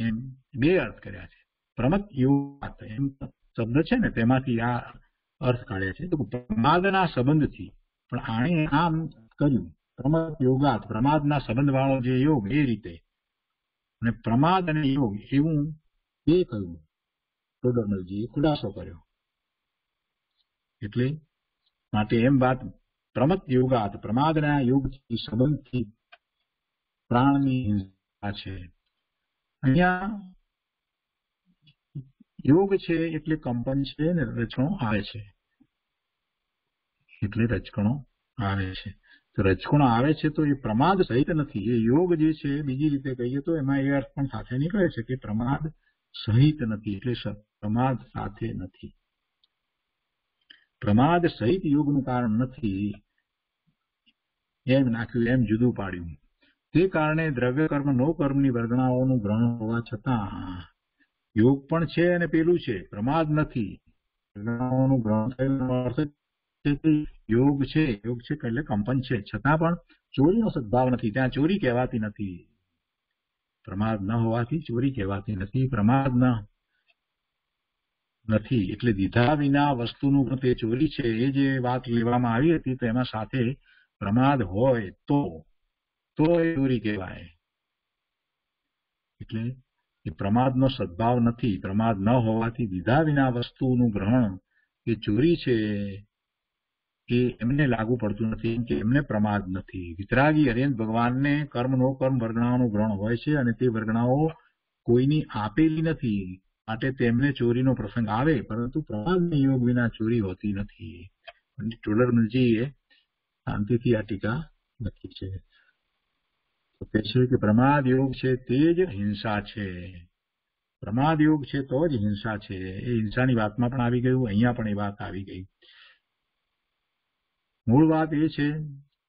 એમ બે અર્થ કર્યા છે. પ્રમત યોગ એમ શબ્દ છે ને, તેમાંથી આ અર્થ કાઢ્યા છે. પ્રમાદના સંબંધથી પણ આણે આમ કર્યું. પ્રમત યોગાત પ્રમાદના સંબંધ વાળો જે યોગ એ રીતે. અને પ્રમાદ અને યોગ એવું બે કહ્યું ટોડરમલજીએ ખુલાસો કર્યો. એટલે માટે એમ વાત પ્રમત યોગાત પ્રમાદના યોગથી સંબંધથી પ્રાણની હિંસા છે. અહીંયા યોગ છે એટલે કંપન છે ને રચણો આવે છે. એટલે રચકણો આવે છે. તો રચકણો આવે છે તો એ પ્રમાદ સહિત નથી. એ યોગ જે છે બીજી રીતે કહીએ તો એમાં એ અર્થ પણ સાથે નીકળે છે કે પ્રમાદ સહિત નથી, એટલે પ્રમાદ સાથે નથી. પ્રમાદ સહિત યોગનું કારણ નથી. એમ નાખ્યું, એમ જુદું પાડ્યું. તે કારણે દ્રવ્ય કર્મ, નો કર્મની વર્ગણાઓનું ગ્રહણ હોવા છતાં યોગ પણ છે અને પેલું છે. પ્રમાદ નથી. વર્ગણાઓનું ગ્રહણ થયેલો અર્થ યોગ છે યોગ છે એટલે કંપન છે. છતાં પણ ચોરીનો સદભાવ નથી. ત્યાં ચોરી કહેવાતી નથી. પ્રમાદ ન હોવાથી ચોરી કહેવાતી નથી. પ્રમાદ ન નથી. એટલે દીધા વિના વસ્તુનું તે ચોરી છે. એ જે વાત લેવામાં આવી હતી તો એમાં સાથે પ્રમાદ હોય તો તો એ ચોરી કહેવાય. એટલે એ પ્રમાદનો સદભાવ નથી. પ્રમાદ ન હોવાથી દીધા વિના વસ્તુનું ગ્રહણ એ ચોરી છે. એ એમને લાગુ પડતું નથી કે એમને પ્રમાદ નથી. વિતરાગી અરેન્જ ભગવાનને કર્મ નો કર્મ વર્ગણાઓનું ગ્રહણ હોય છે અને તે વર્ગણાઓ કોઈની આપેલી નથી. માટે તેમને ચોરીનો પ્રસંગ આવે, પરંતુ પ્રમાદને યોગ વિના ચોરી હોતી નથી. ટોલરમલજીએ શાંતિથી આ ટીકા લખી છે. તો કહે છે કે પ્રમાદ યોગ છે તે જ હિંસા છે. પ્રમાદ યોગ છે તો જ હિંસા છે. એ હિંસાની વાતમાં પણ આવી ગયું, અહીંયા પણ એ વાત આવી ગઈ. મૂળ વાત એ છે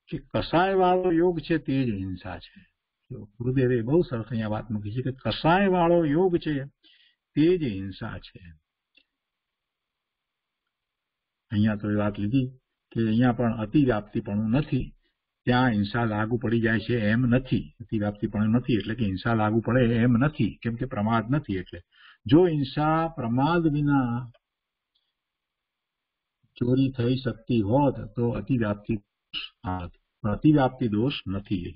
કે કસાય યોગ છે તે જ હિંસા છે. ગુરુદેવે બહુ સરસ અહીંયા વાત મૂકી છે કે કસાય યોગ છે તે જ હિંસા છે. અહીંયા તો એ વાત લીધી કે અહીંયા પણ અતિવ્યાપ્તિપણું નથી. ત્યાં હિંસા લાગુ પડી જાય છે એમ નથી. અતિવ્યાપ્તિપણું નથી એટલે કે હિંસા લાગુ પડે એમ નથી. કેમ કે પ્રમાદ નથી એટલે. જો હિંસા પ્રમાદ વિના ચોરી થઈ શકતી હોત તો અતિવ્યાપ્તિ અતિવ્યાપ્તિ દોષ નથી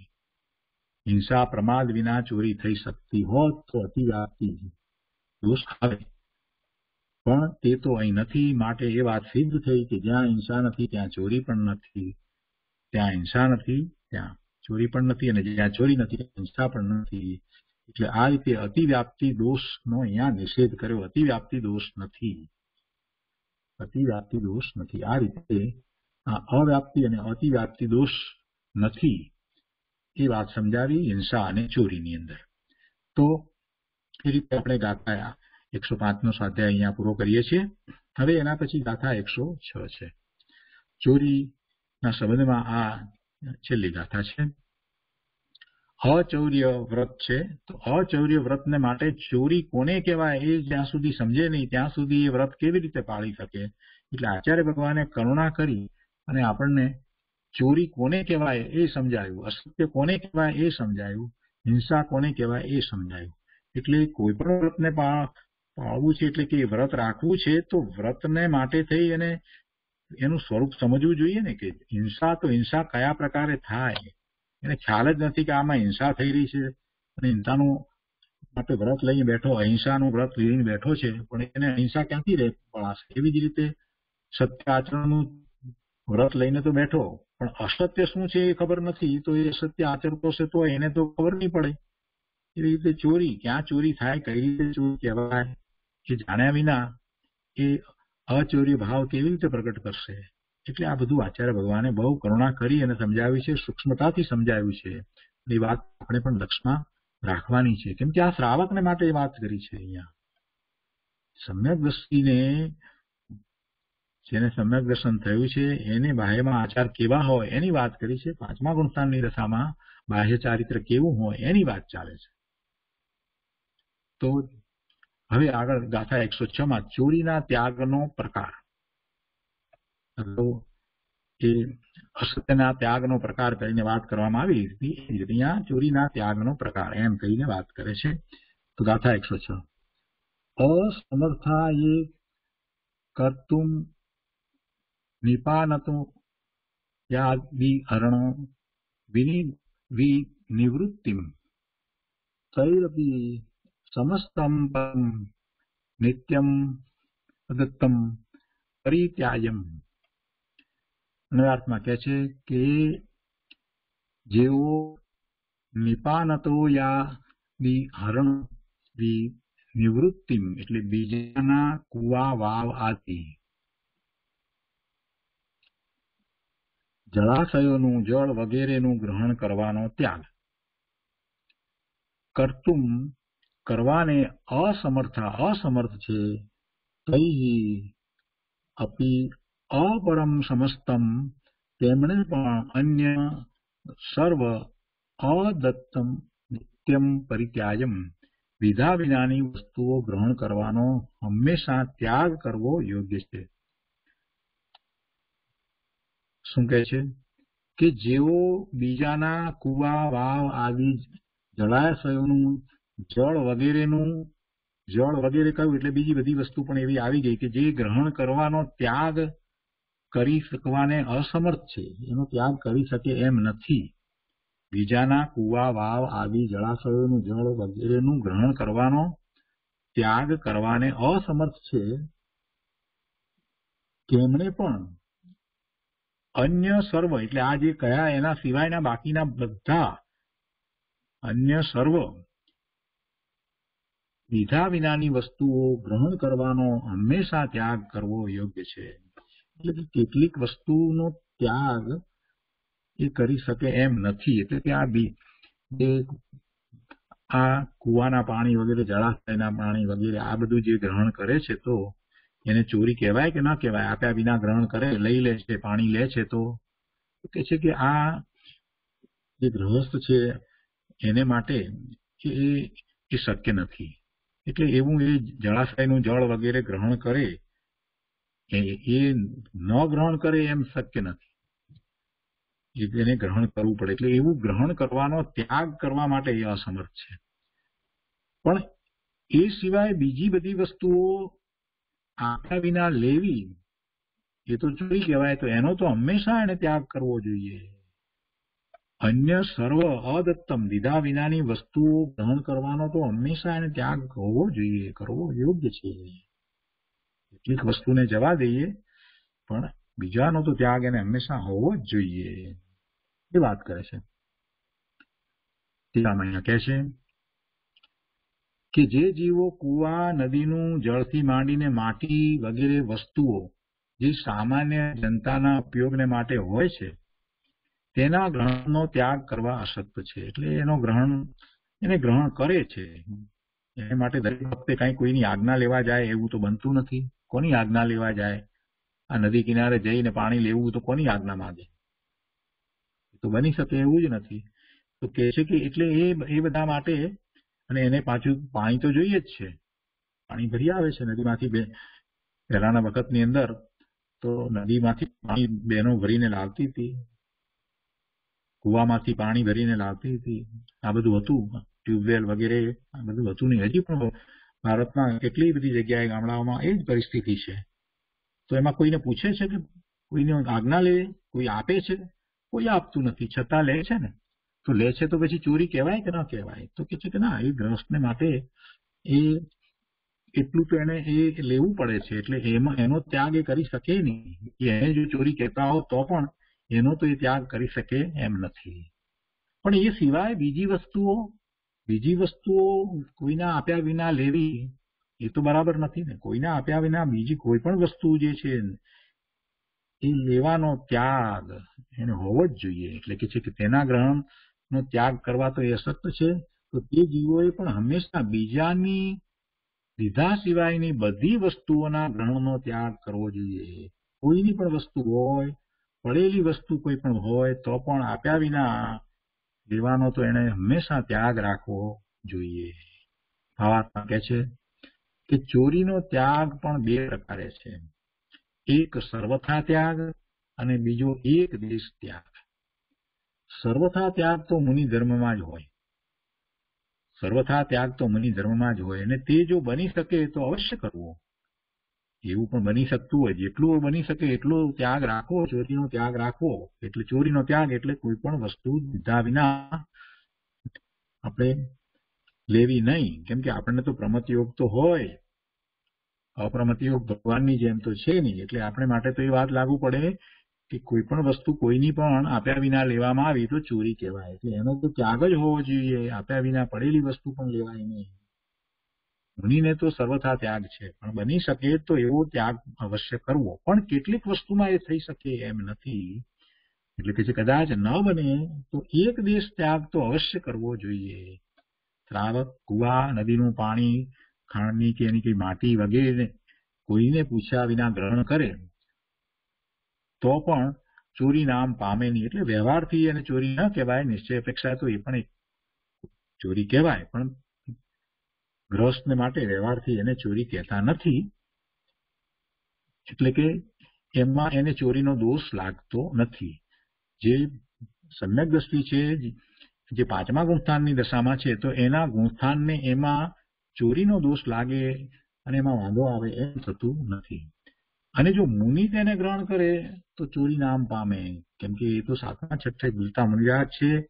હિંસા પ્રમાદ વિના ચોરી થઈ શકતી હોત તો અતિવ્યાપ્તિ દોષ આવે પણ તે તો અહીં નથી માટે એ વાત સિદ્ધ થઈ કે જ્યાં હિંસા નથી ત્યાં ચોરી પણ નથી ત્યાં હિંસા નથી ત્યાં ચોરી પણ નથી અને જ્યાં ચોરી નથી હિંસા પણ નથી એટલે આ રીતે અતિવ્યાપ્તિ દોષનો અહીંયા નિષેધ કર્યો અતિવ્યાપ્તિ દોષ નથી અતિવ્યાપ્તિ દોષ નથી. આ રીતે આ અવ્યાપ્તિ અને અતિવ્યાપ્તિ દોષ નથી એ વાત સમજાવી હિંસા અને ચોરીની અંદર. તો એ રીતે આપણે ગાથા એકસો પાંચનો સ્વાધ્યાય અહીંયા પૂરો કરીએ છીએ. હવે એના પછી ગાથા એકસો છ છે. ચોરીના સંબંધમાં આ છેલ્લી ગાથા છે. અચૌર્ય વ્રત છે. તો અચૌર્ય વ્રતને માટે ચોરી કોને કહેવાય એ જ્યાં સુધી સમજે નહીં, ત્યાં સુધી એ વ્રત કેવી રીતે પાળી શકે? એટલે આચાર્ય ભગવાને કરુણા કરી અને આપણને ચોરી કોને કહેવાય એ સમજાયું, અસત્ય કોને કહેવાય એ સમજાયું, હિંસા કોને કહેવાય એ સમજાયું. એટલે કોઈ પણ વ્રતને પાળવું છે એટલે કે વ્રત રાખવું છે તો વ્રતને માટે થઈ અને એનું સ્વરૂપ સમજવું જોઈએ ને કે હિંસા તો હિંસા કયા પ્રકારે થાય? એને ખ્યાલ જ નથી કે આમાં હિંસા થઈ રહી છે. અને હિંસાનું માટે વ્રત લઈને બેઠો, અહિંસાનું વ્રત લઈને બેઠો છે, પણ એને અહિંસા ક્યાંથી રહે? પડાશે એવી જ રીતે સત્ય આચરણનું વ્રત લઈને તો બેઠો, પણ અસત્ય શું છે એ ખબર નથી, તો એ સત્ય આચરતો છે તો એને તો ખબર નહીં પડે. એવી રીતે ચોરી, ક્યાં ચોરી થાય, કઈ રીતે ચોરી કહેવાય એ જાણ્યા વિના એ અચોરી ભાવ કેવી રીતે પ્રગટ કરશે? એટલે આ બધું આચાર્ય ભગવાને બહુ કરુણા કરી અને સમજાવ્યું છે, સૂક્ષ્મતાથી સમજાવ્યું છે. એ વાત આપણે પણ લક્ષમાં રાખવાની છે. કેમ કે આ શ્રાવકને માટે વાત કરી છે અહીંયા. સમ્યક દ્રષ્ટિને જેને સમ્યક દર્શન થયું છે, એને બાહ્યમાં આચાર કેવા હોય એની વાત કરી છે. પાંચમા ગુણસ્થાનની રસામાં બાહ્ય ચારિત્ર કેવું હોય એની વાત ચાલે છે. તો હવે આગળ ગાથા એકસો છ માં ચોરીના ત્યાગનો પ્રકાર. એ અસત્યના ત્યાગનો પ્રકાર કરીને વાત કરવામાં આવી હતી અહીંયા ચોરીના ત્યાગનો પ્રકાર એમ કહીને વાત કરે છે. તો ગાથા એકસો છ. અસમર્થા એ કર્તુમ નિપાનતો યા વિહરણ વિનિવૃત્તિમ. તૈરપી સમસ્તમ પરમ નિત્યમ પ્રદત્તમ પરિત્યાયમ. અર્થમાં કહે છે કે જેઓ નિપાનતો યા હરણ નિવૃત્તિમ એટલે બીજાના કુવા વાવ આદિ. જળાશયોનું જળ વગેરેનું ગ્રહણ કરવાનો ત્યાગ. કર્તુમ કરવાને અસમર્થ અસમર્થ છે તૈ અપી અપરમ સમસ્તમ તેમણે પણ અન્ય સર્વ અદત્તમ નિત્યમ પરિત્યાયમ વિધા વિનાની વસ્તુઓ ગ્રહણ કરવાનો હંમેશા ત્યાગ કરવો યોગ્ય છે. શું કહે છે? કે જેઓ બીજાના કુવા, વાવ આદિ જળાશયોનું જળ વગેરેનું જળ વગેરે કહ્યું એટલે બીજી બધી વસ્તુ પણ એવી આવી ગઈ કે જે ગ્રહણ કરવાનો ત્યાગ કરી શકવાને અસમર્થ છે. એનો ત્યાગ કરી શકે એમ નથી. બીજાના કુવા, વાવ આદિ જળાશયોનું જળ વગેરેનું ગ્રહણ કરવાનો ત્યાગ કરવાને અસમર્થ છે. તેમણે પણ અન્ય સર્વ, એટલે આ જે કયા એના સિવાયના બાકીના બધા અન્ય સર્વ લીધા વિનાની વસ્તુઓ ગ્રહણ કરવાનો હંમેશા ત્યાગ કરવો યોગ્ય છે. એટલે કે કેટલીક વસ્તુનો ત્યાગ એ કરી શકે એમ નથી. એટલે કે આ બી આ કુવાના પાણી વગેરે, જળાશયના પાણી વગેરે, આ બધું જે ગ્રહણ કરે છે તો એને ચોરી કહેવાય કે ના કહેવાય? આપ્યા વિના ગ્રહણ કરે, લઈ લે છે, પાણી લે છે તો? કે છે કે આ જે ગ્રહસ્થ છે એને માટે એ શક્ય નથી. એટલે એવું એ જળાશયનું જળ વગેરે ગ્રહણ કરે એ ન ગ્રહણ કરે એમ શક્ય નથી. એને ગ્રહણ કરવું પડે. એટલે એવું ગ્રહણ કરવાનો ત્યાગ કરવા માટે એ અસમર્થ છે. પણ એ સિવાય બીજી બધી વસ્તુઓ આપ્યા વિના લેવી, એ તો ચોરી કહેવાય તો એનો તો હંમેશા એને ત્યાગ કરવો જોઈએ. અન્ય સર્વ અદત્તમ દીધા વિનાની વસ્તુઓ ગ્રહણ કરવાનો તો હંમેશા એને ત્યાગ હોવો જોઈએ, કરવો યોગ્ય છે. કેટલીક વસ્તુને જવા દઈએ, પણ બીજાનો તો ત્યાગ એને હંમેશા હોવો જ જોઈએ. એ વાત કરે છે. કહે છે કે જે જીવો કુવા, નદીનું જળથી માંડીને માટી વગેરે વસ્તુઓ જે સામાન્ય જનતાના ઉપયોગને માટે હોય છે, તેના ગ્રહણનો ત્યાગ કરવા અશક્ત છે. એટલે એનો ગ્રહણ, એને ગ્રહણ કરે છે. એ માટે દરેક વખતે કઈ કોઈની આજ્ઞા લેવા જાય એવું તો બનતું નથી. કોની આજ્ઞા લેવા જાય? આ નદી કિનારે જઈને પાણી લેવું તો કોની આજ્ઞા માંગે? તો બની શકે એવું જ નથી. તો કે છે કે એટલે એ એ બધા માટે અને એને પાછું પાણી તો જોઈએ જ છે. પાણી ભરી આવે છે નદીમાંથી બે, પહેલાના વખતની અંદર તો નદીમાંથી પાણી બહેનો ભરીને લાવતી હતી. કુવામાંથી પાણી ભરીને લાવતી હતી. આ બધું હતું, ટ્યુબવેલ વગેરે આ બધું હતું નહીં હજી પણ ભારતમાં કેટલી બધી જગ્યાએ ગામડાઓમાં એ જ પરિસ્થિતિ છે. તો એમાં કોઈને પૂછે છે કે કોઈને આજ્ઞા લે, કોઈ આપે છે? કોઈ આપતું નથી, છતાં લે છે ને? તો લે છે તો પછી ચોરી કહેવાય કે ના કહેવાય? તો કે છે કે ના, એ ગ્રસ્તને માટે એ એટલું તો એને એ લેવું પડે છે. એટલે એમાં એનો ત્યાગ એ કરી શકે નહીં. એને જો ચોરી કહેતા હો તો પણ એનો તો એ ત્યાગ કરી શકે એમ નથી. પણ એ સિવાય બીજી વસ્તુઓ બીજી વસ્તુઓ કોઈના આપ્યા વિના લેવી એ તો બરાબર નથી ને. કોઈના આપ્યા વિના બીજી કોઈ પણ વસ્તુ જે છે એ લેવાનો ત્યાગ એને હોવો જ જોઈએ. એટલે કે છે કે તેના ગ્રહણ નો ત્યાગ કરવા તો એ અશક્ત છે. તો તે જીવોએ પણ હંમેશા બીજાની લીધા સિવાયની બધી વસ્તુઓના ગ્રહણનો ત્યાગ કરવો જોઈએ. કોઈની પણ વસ્તુ હોય, પડેલી વસ્તુ કોઈ પણ હોય, તો પણ આપ્યા વિના લેવાનો તો એને હંમેશા ત્યાગ રાખવો જોઈએ. ભાવાત્મા કહે છે કે ચોરીનો ત્યાગ પણ બે પ્રકારે છે. એક સર્વથા ત્યાગ અને બીજો એક દેશ ત્યાગ. સર્વથા ત્યાગ તો મુનિ ધર્મમાં જ હોય. સર્વથા ત્યાગ તો મુનિ ધર્મમાં જ હોય અને તે જો બની શકે તો અવશ્ય કરવો. એવું પણ બની શકતું હોય. જેટલું બની શકે એટલો ત્યાગ રાખવો ચોરીનો ત્યાગ રાખવો એટલે ચોરીનો ત્યાગ એટલે કોઈ પણ વસ્તુ દીધા વિના આપણે લેવી નહીં. કેમ કે આપણને તો પ્રમત યોગ તો હોય. અપ્રમત યોગ ભગવાનની જેમ તો છે નહીં. એટલે આપણે માટે તો એ વાત લાગુ પડે કે કોઈ પણ વસ્તુ કોઈની પણ આપ્યા વિના લેવામાં આવી તો ચોરી કહેવાય. એટલે એનો તો ત્યાગ જ હોવો જોઈએ. આપ્યા વિના પડેલી વસ્તુ પણ લેવાય નહીં. મુનિને તો સર્વથા ત્યાગ છે, પણ બની શકે તો એવો ત્યાગ અવશ્ય કરવો. પણ કેટલીક વસ્તુમાં એ થઈ શકે એમ નથી. એટલે કે જે કદાચ ન બને, તો એક દેશ ત્યાગ તો અવશ્ય કરવો જોઈએ. શ્રાવક કુવા, નદીનું પાણી, ખાણની કે એની કઈ માટી વગેરે કોઈને પૂછ્યા વિના ગ્રહણ કરે, તો પણ ચોરી નામ પામે નહીં. એટલે વ્યવહારથી એને ચોરી ન કહેવાય, નિશ્ચય અપેક્ષા તો એ પણ એક ચોરી કહેવાય. પણ ગ્રહસ્થને માટે વ્યવહારથી એને ચોરી કહેતા નથી. એટલે કે એમાં એને ચોરીનો દોષ લાગતો નથી. જે સમ્યક દ્રષ્ટિ છે, જે પાંચમા ગુણસ્થાનની દશામાં છે, તો એના ગુણસ્થાનને એમાં ચોરીનો દોષ લાગે અને એમાં વાંધો આવે એમ થતું નથી. અને જો મુનિ તેને ગ્રહણ કરે, તો ચોરી નામ પામે. કેમ કે એ તો સાતમા, છઠ્ઠે ભૂલતા મુનિરાજ છે.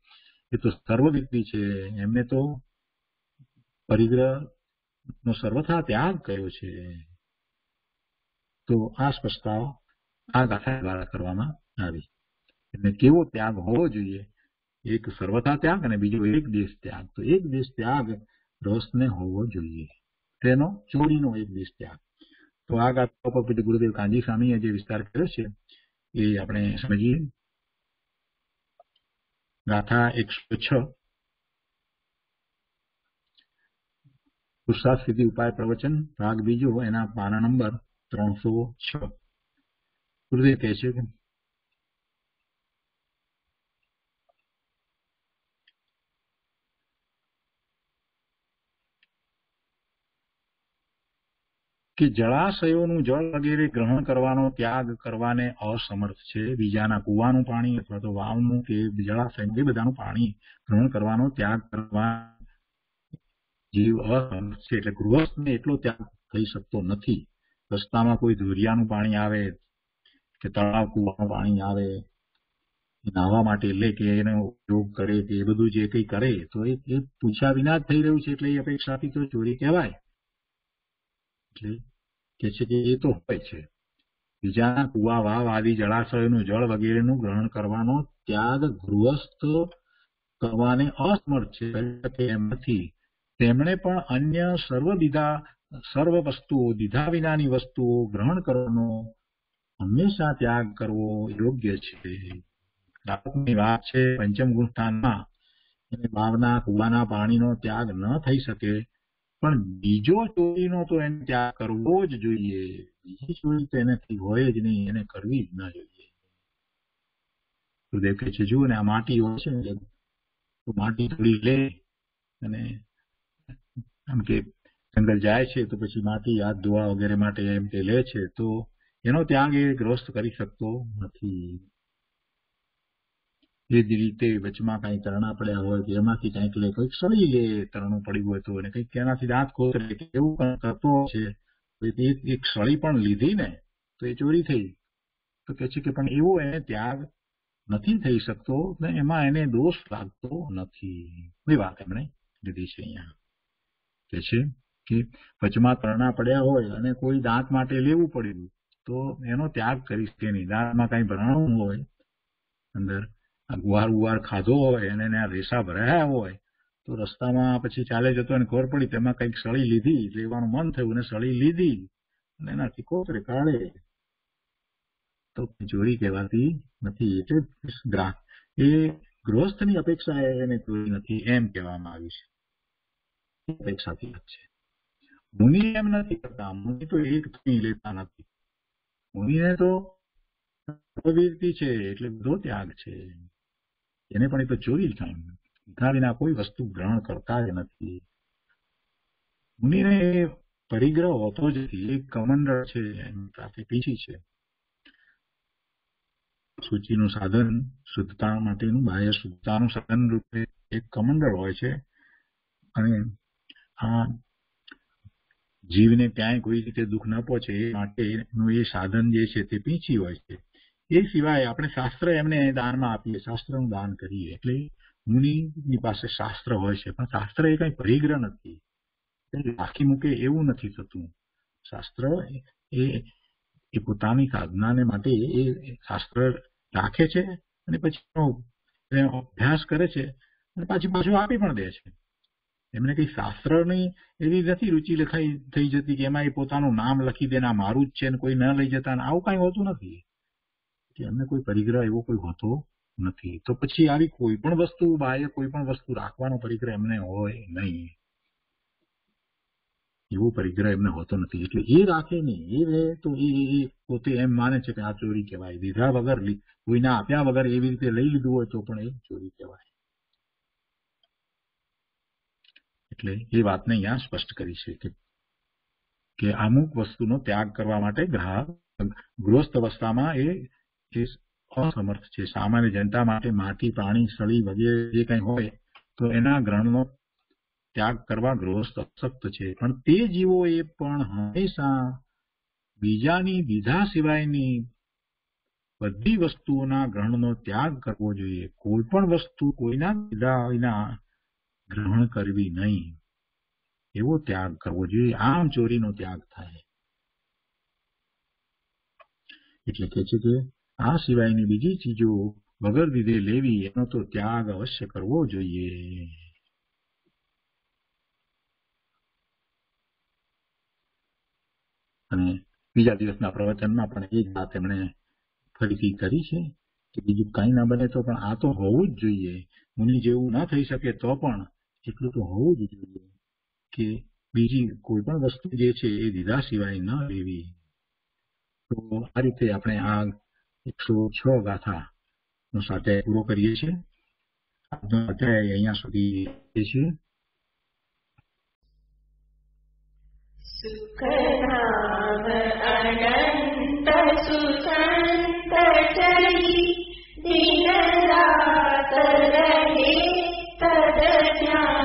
એ તો સર્વ વ્યક્તિ છે. એમને તો પરિગ્રહ નો સર્વથા ત્યાગ કર્યો છે. તો આ સ્પષ્ટતા આ ગાથા દ્વારા કરવામાં આવી. એટલે કેવો ત્યાગ હોવો જોઈએ? એક સર્વથા ત્યાગ અને બીજો એક દેશ ત્યાગ. તો એક દેશ ત્યાગ રસને હોવો જોઈએ. તેનો ચોરીનો એક દેશ ત્યાગ. તો આ ગાથા ઉપર પછી ગુરુદેવ કાંજી સ્વામીએ જે વિસ્તાર કર્યો છે, એ આપણે સમજીએ. ગાથા એકસો છ પુરુષાર્થ સિદ્ધિ ઉપાય પ્રવચન, ભાગ બીજો, એના પાના નંબર ત્રણસો છ. ગુરુદેવ કહે છે કે કે જળાશયોનું જળ વગેરે ગ્રહણ કરવાનો ત્યાગ કરવાને અસમર્થ છે. બીજાના કુવાનું પાણી અથવા તો વાવનું કે જળાશય બધાનું પાણી ગ્રહણ કરવાનો ત્યાગ કરવા જીવ અસમર્થ છે એટલે ગૃહસ્થને એટલો ત્યાગ થઈ શકતો નથી. રસ્તામાં કોઈ ધોરિયાનું પાણી આવે, કે તળાવ કુવાનું પાણી આવે નાહવા માટે લે કે એનો ઉપયોગ કરે કે એ બધું જે કંઈ કરે, તો એ પૂછ્યા વિના જ થઈ રહ્યું છે એટલે એ અપેક્ષાથી તો ચોરી કહેવાય. એટલે કે છે કે એ તો હોય છે. બીજાના કુવા, વાવ આદિ જળાશયનું જળ વગેરેનું ગ્રહણ કરવાનો ત્યાગ ગૃહસ્થ કરવાને અસમર્થ છે. એમ નથી. તેમણે પણ અન્ય સર્વ દીધા સર્વ વસ્તુઓ દીધા વિનાની વસ્તુઓ ગ્રહણ કરવાનો હંમેશા ત્યાગ કરવો યોગ્ય છે. દાખલાની વાત છે, પંચમ ગુણ સ્થાનમાં કુવાના પાણીનો ત્યાગ ન થઈ શકે, પણ બીજો ચોરીનો તો એને ત્યાગ કરવો જ જોઈએ. બીજી ચોરી તો એનાથી હોય જ નહીં, એને કરવી જ ન જોઈએ. સુદેવ કે છે, જુઓ ને આ માટી હોય છે માટી થોડી લે અને આમ કે જંગલ જાય છે તો પછી માટી, હાથ, ધોવા વગેરે માટે એમ કે લે છે, તો એનો ત્યાગ એ ગ્રસ્ત કરી શકતો નથી. એ જ રીતે વચમાં કઈ તરણા પડ્યા હોય કે એમાંથી કંઈક લે, કંઈક સળી લે, તરણું પડ્યું હોય તો અને કંઈક એનાથી દાંત ખોતરે એવું કરતો છે. એક સળી પણ લીધી ને, તો એ ચોરી થઈ. તો કે છે કે પણ એવો એને ત્યાગ નથી થઈ શકતો ને એમાં એને દોષ લાગતો નથી. એ વાત એમણે લીધી છે અહીંયા. કે છે કે વચમાં તરણા પડ્યા હોય અને કોઈ દાંત માટે લેવું પડ્યું, તો એનો ત્યાગ કરીશ કે નહીં. દાંતમાં કઈ ભરાણું હોય, અંદર ગુવાર ગુવાર ખાધો હોય અને એના રેસા ભરાયા હોય, તો રસ્તામાં પછી ચાલે જતો અને ખબર પડી તેમાં કંઈક સળી લીધી, લેવાનું મન થયું અને સળી લીધી અને એનાથી કોતરે કાઢે. તો ચોરી કહેવાતી નથી એટલે ગ્રાહક. એ ગૃહસ્થની અપેક્ષા એને ચોરી નથી, એમ કહેવામાં આવ્યું છે. અપેક્ષાથી છે મુનિ એમ નથી કરતા મુનિ તો એક લેતા નથી મુનિને તો પ્રવૃત્તિ છે એટલે બધો ત્યાગ છે એને પણ એ તો ચોરી જ કાંઈ લીધા વિના કોઈ વસ્તુ ગ્રહણ કરતા જ નથી મુનિને પરિગ્રહ હોતો જ નથી એક કમંડળ છે એની સાથે પીછી છે સૂચિનું સાધન શુદ્ધતા માટેનું બાહ્ય શુદ્ધતાનું સાધન રૂપે એક કમંડળ હોય છે અને આ જીવને ક્યાંય કોઈ રીતે દુઃખ ન પહોંચે માટેનું એ સાધન જે છે તે પીંછી હોય છે. એ સિવાય આપણે શાસ્ત્ર એમને દાનમાં આપીએ, શાસ્ત્રનું દાન કરીએ. એટલે મુનિની પાસે શાસ્ત્ર હોય છે, પણ શાસ્ત્ર એ કઈ પરિગ્રહ નથી. રાખી મૂકે એવું નથી થતું. શાસ્ત્ર એ એ પોતાની સાધનાને માટે એ શાસ્ત્ર રાખે છે અને પછી અભ્યાસ કરે છે અને પાછી પાછું આપી પણ દે છે. એમને કઈ શાસ્ત્રની એવી નથી રૂચિ લખાઈ થઈ જતી કે એમાં એ પોતાનું નામ લખી દે આ મારું જ છે ને કોઈ ન લઈ જતા આવું કઈ હોતું નથી. કે એમને કોઈ પરિગ્રહ એવો કોઈ હોતો નથી. તો પછી આવી કોઈ પણ વસ્તુ બાહ્ય કોઈ પણ વસ્તુ રાખવાનો પરિગ્રહ એમને હોય નહીં. એવો પરિગ્રહ એમને હોતો નથી. એટલે એ રાખે નહીં એ રહે તો એ પોતે એમ માને છે કે આ ચોરી કહેવાય. દીધા વગર કોઈના આપ્યા વગર એવી રીતે લઈ લીધું હોય તો પણ એ ચોરી કહેવાય. એટલે એ વાતને અહીંયા સ્પષ્ટ કરી છે કે અમુક વસ્તુનો ત્યાગ કરવા માટે ગ્રાહક ગૃહસ્થ અવસ્થામાં એ અસમર્થ છે. સામાન્ય જનતા માટે માટી, પાણી, સળી વગેરે જે કંઈ હોય, તો એના ગ્રહણનો ત્યાગ કરવા ગૃહસ્થ અશક્ત છે. પણ તે જીવોએ પણ હંમેશા બીજાની દીધા સિવાયની બધી વસ્તુઓના ગ્રહણનો ત્યાગ કરવો જોઈએ. કોઈ પણ વસ્તુ કોઈના દીધા વિના ગ્રહણ કરવી નહીં. એવો ત્યાગ કરવો જોઈએ. આમ ચોરીનો ત્યાગ થાય. એટલે કે છે કે આ સિવાયની બીજી ચીજો વગર દીધે લેવી, એનો તો ત્યાગ અવશ્ય કરવો જોઈએ. અને બીજા દિવસના પ્રવચનમાં પણ એ જ વાત એમણે ફરીથી કરી છે કે બીજું કઈ ના બને તો પણ આ તો હોવું જ જોઈએ. મુનિ જેવું ના થઈ શકે તો પણ એટલું તો હોવું જ જોઈએ કે બીજી કોઈ પણ વસ્તુ જે છે એ દીધા સિવાય ન લેવી તો આ રીતે આપણે આ એકસો છ ગાથા નો સ્વાધ્યાય પૂરો કરીએ છીએ આજનો અધ્યાય અહીંયા સુધી છીએ સુખધામ અનંત સુસંત ચરી દિન إِلَّا